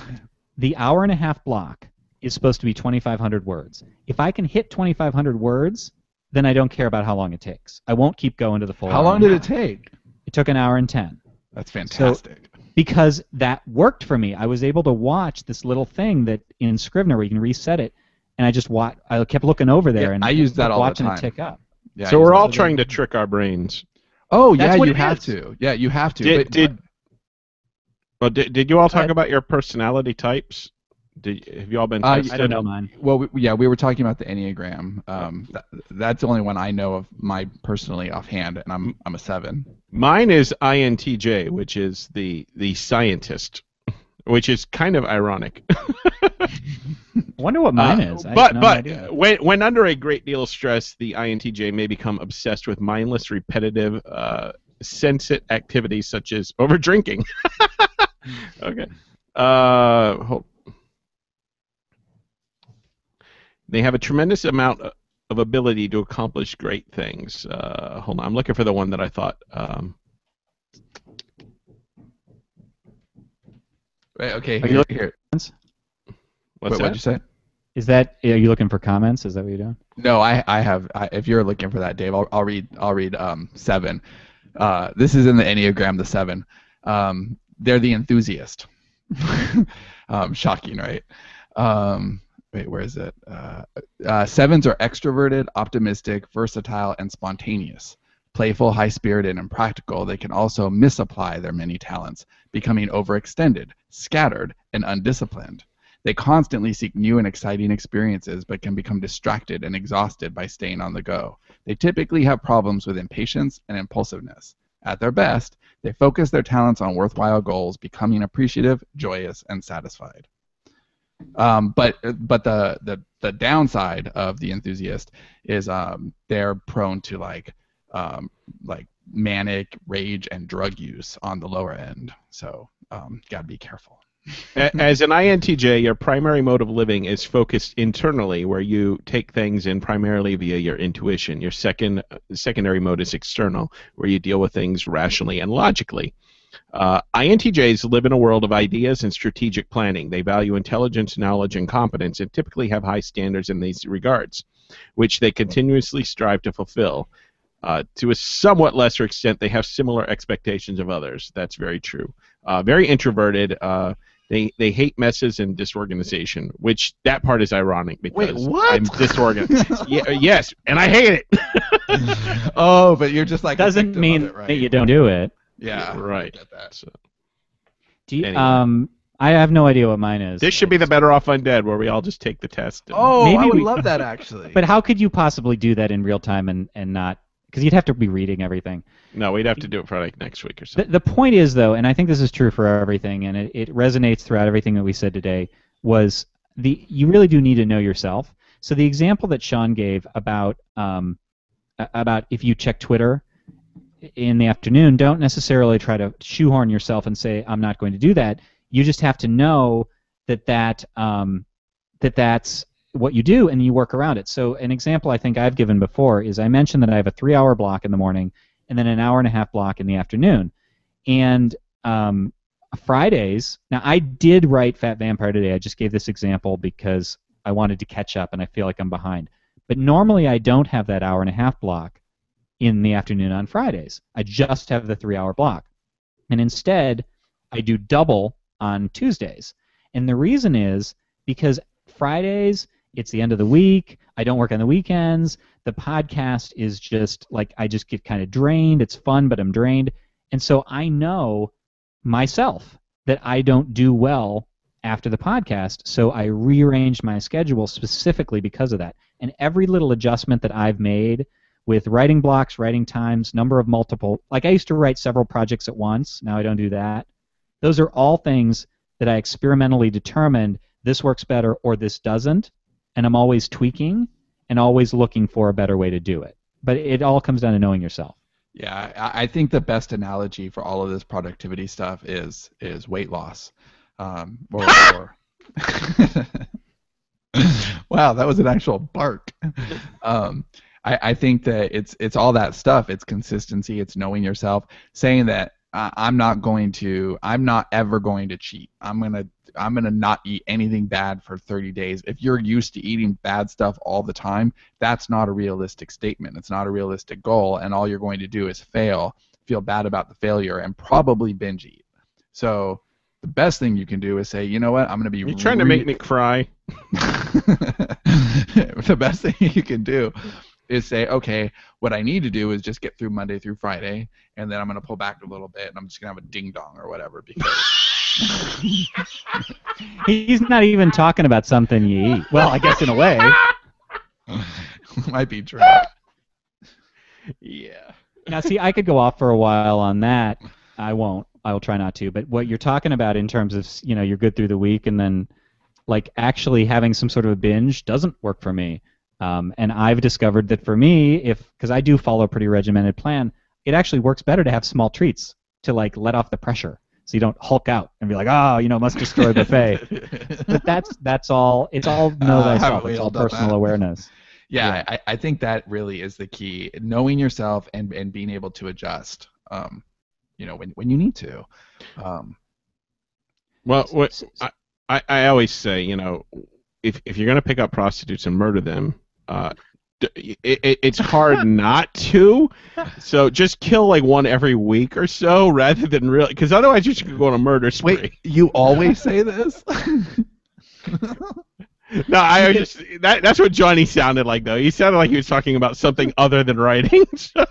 the hour and a half block is supposed to be 2,500 words. If I can hit 2,500 words, then I don't care about how long it takes. I won't keep going to the full. how hour long did it take? It took an hour and ten That's fantastic. because that worked for me. I was able to watch this little thing that in Scrivener where you can reset it, and I just wa- I kept looking over there Yeah, and I used that all the watching time. it tick up. yeah, so we're all trying to trick our brains. Oh That's yeah, you have is. to. Yeah, you have to. Did but, did well, did, did you all talk ahead. about your personality types? Did have you all been Uh, tested? I don't know mine. well, we, yeah, we were talking about the Enneagram. Um, that, that's the only one I know of my personally offhand, and I'm I'm a seven. Mine is INTJ, which is the the scientist, which is kind of ironic. I (laughs) wonder what mine Uh, is. I but no but idea. when when under a great deal of stress, the INTJ may become obsessed with mindless, repetitive, uh, sensate activities such as over drinking. (laughs) (laughs) okay. Uh, hold. They have a tremendous amount of- of ability to accomplish great things. Uh, hold on, I'm looking for the one that I thought. Um, Wait, okay, Are you looking- here. what's Wait, that? what'd you say? Is that are you looking for comments? Is that what you're doing? No, I I have. I, if you're looking for that, Dave, I'll, I'll read. I'll read um seven. Uh, this is in the Enneagram, the seven. Um, they're the enthusiast. (laughs) um, shocking, right? Um, wait, where is it? Uh, uh, sevens are extroverted, optimistic, versatile, and spontaneous. Playful, high-spirited, and practical, they can also misapply their many talents, becoming overextended, scattered, and undisciplined. They constantly seek new and exciting experiences, but can become distracted and exhausted by staying on the go. They typically have problems with impatience and impulsiveness. At their best, they focus their talents on worthwhile goals, becoming appreciative, joyous, and satisfied. Um, but but the, the the downside of the enthusiast is um, they're prone to like um, like manic rage and drug use on the lower end. So um, gotta be careful. As an INTJ, your primary mode of living is focused internally, where you take things in primarily via your intuition. Your second secondary mode is external, where you deal with things rationally and logically. Uh, INTJs live in a world of ideas and strategic planning. They value intelligence, knowledge, and competence, and typically have high standards in these regards, which they continuously strive to fulfill. Uh, to a somewhat lesser extent, they have similar expectations of others. That's very true. Uh, very introverted. Uh, they they hate messes and disorganization, which that part is ironic because what? I'm disorganized. yeah, yes, and I hate it. (laughs) oh, but you're just like Doesn't victim mean of it, right? that you don't do it. Yeah, Right. I get that. So, Do you, Anyway. um, I have no idea what mine is. this should be the better off undead, where we all just take the test. and- Oh, Maybe I would we- love that actually. (laughs) But how could you possibly do that in real time and, and not? Because you'd have to be reading everything. no, we'd have to do it for like next week or The, something. the point is, though, and I think this is true for everything, and it, it resonates throughout everything that we said today, was the you really do need to know yourself. So the example that Sean gave about um, about if you check Twitter in the afternoon, don't necessarily try to shoehorn yourself and say I'm not going to do that. You just have to know that that um, that that's what you do, and you work around it. So an example I think I've given before is I mentioned that I have a three-hour block in the morning and then an hour and a half block in the afternoon. And um, Fridays, now I did write Fat Vampire today. I just gave this example because I wanted to catch up and I feel like I'm behind. But normally I don't have that hour and a half block in the afternoon on Fridays. I just have the three hour block. And instead, I do double on Tuesdays. And the reason is because Fridays, it's the end of the week. I don't work on the weekends. The podcast is just like I just get kind of drained. It's fun, but I'm drained. And so I know myself that I don't do well after the podcast. So I rearranged my schedule specifically because of that. And every little adjustment that I've made with writing blocks, writing times, number of multiple, like I used to write several projects at once. Now I don't do that. Those are all things that I experimentally determined this works better or this doesn't. And I'm always tweaking and always looking for a better way to do it. But it all comes down to knowing yourself. Yeah, I, think the best analogy for all of this productivity stuff is is weight loss. Um, or, (laughs) or (laughs) wow, that was an actual bark. Um, I, I think that it's it's all that stuff. It's consistency. It's knowing yourself. Saying that uh, I'm not going to. I'm not ever going to cheat. I'm gonna. I'm gonna not eat anything bad for 30 days. If you're used to eating bad stuff all the time, that's not a realistic statement. It's not a realistic goal, and all you're going to do is fail, feel bad about the failure, and probably binge eat. So the best thing you can do is say, you know what, I'm going to be. You're trying to make me cry. (laughs) the best thing you can do is say, okay, what I need to do is just get through Monday through Friday, and then I'm going to pull back a little bit, and I'm just going to have a ding dong or whatever because. (laughs) He's not even talking about something you eat. Well, I guess in a way. (laughs) might be true. Yeah. Now, see, I could go off for a while on that. I won't. I will try not to. But what you're talking about in terms of, you know, you're good through the week and then, like, actually having some sort of a binge doesn't work for me. Um, and I've discovered that for me, if because I do follow a pretty regimented plan, it actually works better to have small treats to like let off the pressure, so you don't hulk out and be like, oh, you know, must destroy the buffet. (laughs) but that's that's all. It's all know Uh, thyself. we It's all all personal that? awareness. yeah, I, I think that really is the key. Knowing yourself and, and being able to adjust, um, you know, when, when you need to. Um, Well, what, I, I always say, you know, if if you're gonna pick up prostitutes and murder them, uh, d- it, it, it's hard (laughs) not to. So just kill like one every week or so, rather than really, because otherwise you should go on a murder spree. wait, you always say this? (laughs) No, I (laughs) just that, that's what Johnny sounded like though. He sounded like he was talking about something other than writing. So.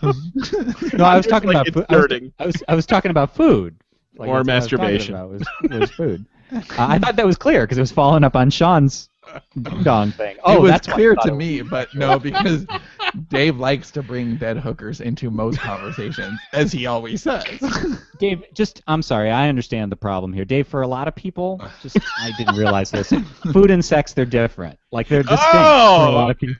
No, I was talking like about food. I was. I was I was talking about food. Or I was masturbation. was, was food. Uh, I thought that was clear because it was following up on Sean's ding dong thing. Oh, it was that's clear to me, but no, because Dave likes to bring dead hookers into most conversations, as he always says. (laughs) Dave, just I'm sorry, I understand the problem here. Dave, for a lot of people, just I didn't realize this. Food and sex, they're different. Like they're distinct for a lot Oh! of people.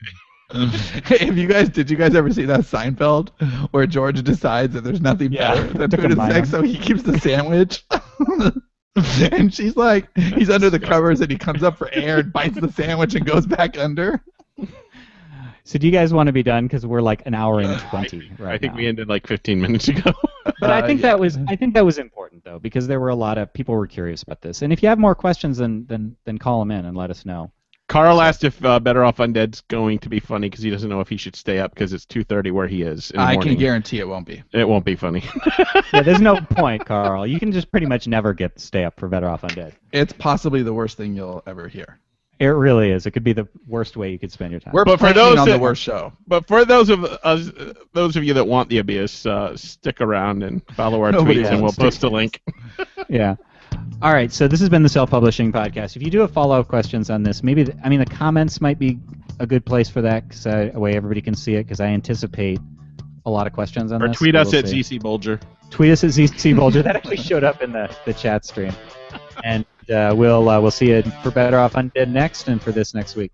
(laughs) Have you guys did you guys ever see that Seinfeld where George decides that there's nothing Yeah, better than food and sex, so he keeps the sandwich? (laughs) (laughs) and she's like, he's under the covers and he comes up for air and bites the sandwich and goes back under. (laughs) So do you guys want to be done? Because we're like an hour and twenty right I think now. we ended like 15 minutes ago. (laughs) But I Uh, think yeah. that was I think that was important though because there were a lot of people were curious about this. And if you have more questions, then then then call them in and let us know. Carl asked if uh, Better Off Undead's going to be funny because he doesn't know if he should stay up because it's 2:30 where he is. In the I can guarantee it won't be. It won't be funny. (laughs) yeah, there's no point, Carl. You can just pretty much never get to stay up for Better Off Undead. It's possibly the worst thing you'll ever hear. It really is. It could be the worst way you could spend your time. We're But for those on that- the worst show. but for those of us, those of you that want the abyss, uh, stick around and follow our Nobody tweets, and we'll post a link. yeah. (laughs) All right. So this has been the self-publishing podcast. If you do have follow-up questions on this, maybe the, I mean the comments might be a good place for that, because a way everybody can see it. Because I anticipate a lot of questions on Or this. tweet us we'll at see. ZC Bulger. Tweet us at ZC (laughs) Bulger. That actually showed up in the, the chat stream. And uh, we'll uh, we'll see you for Better Off Undead next, and for this next week.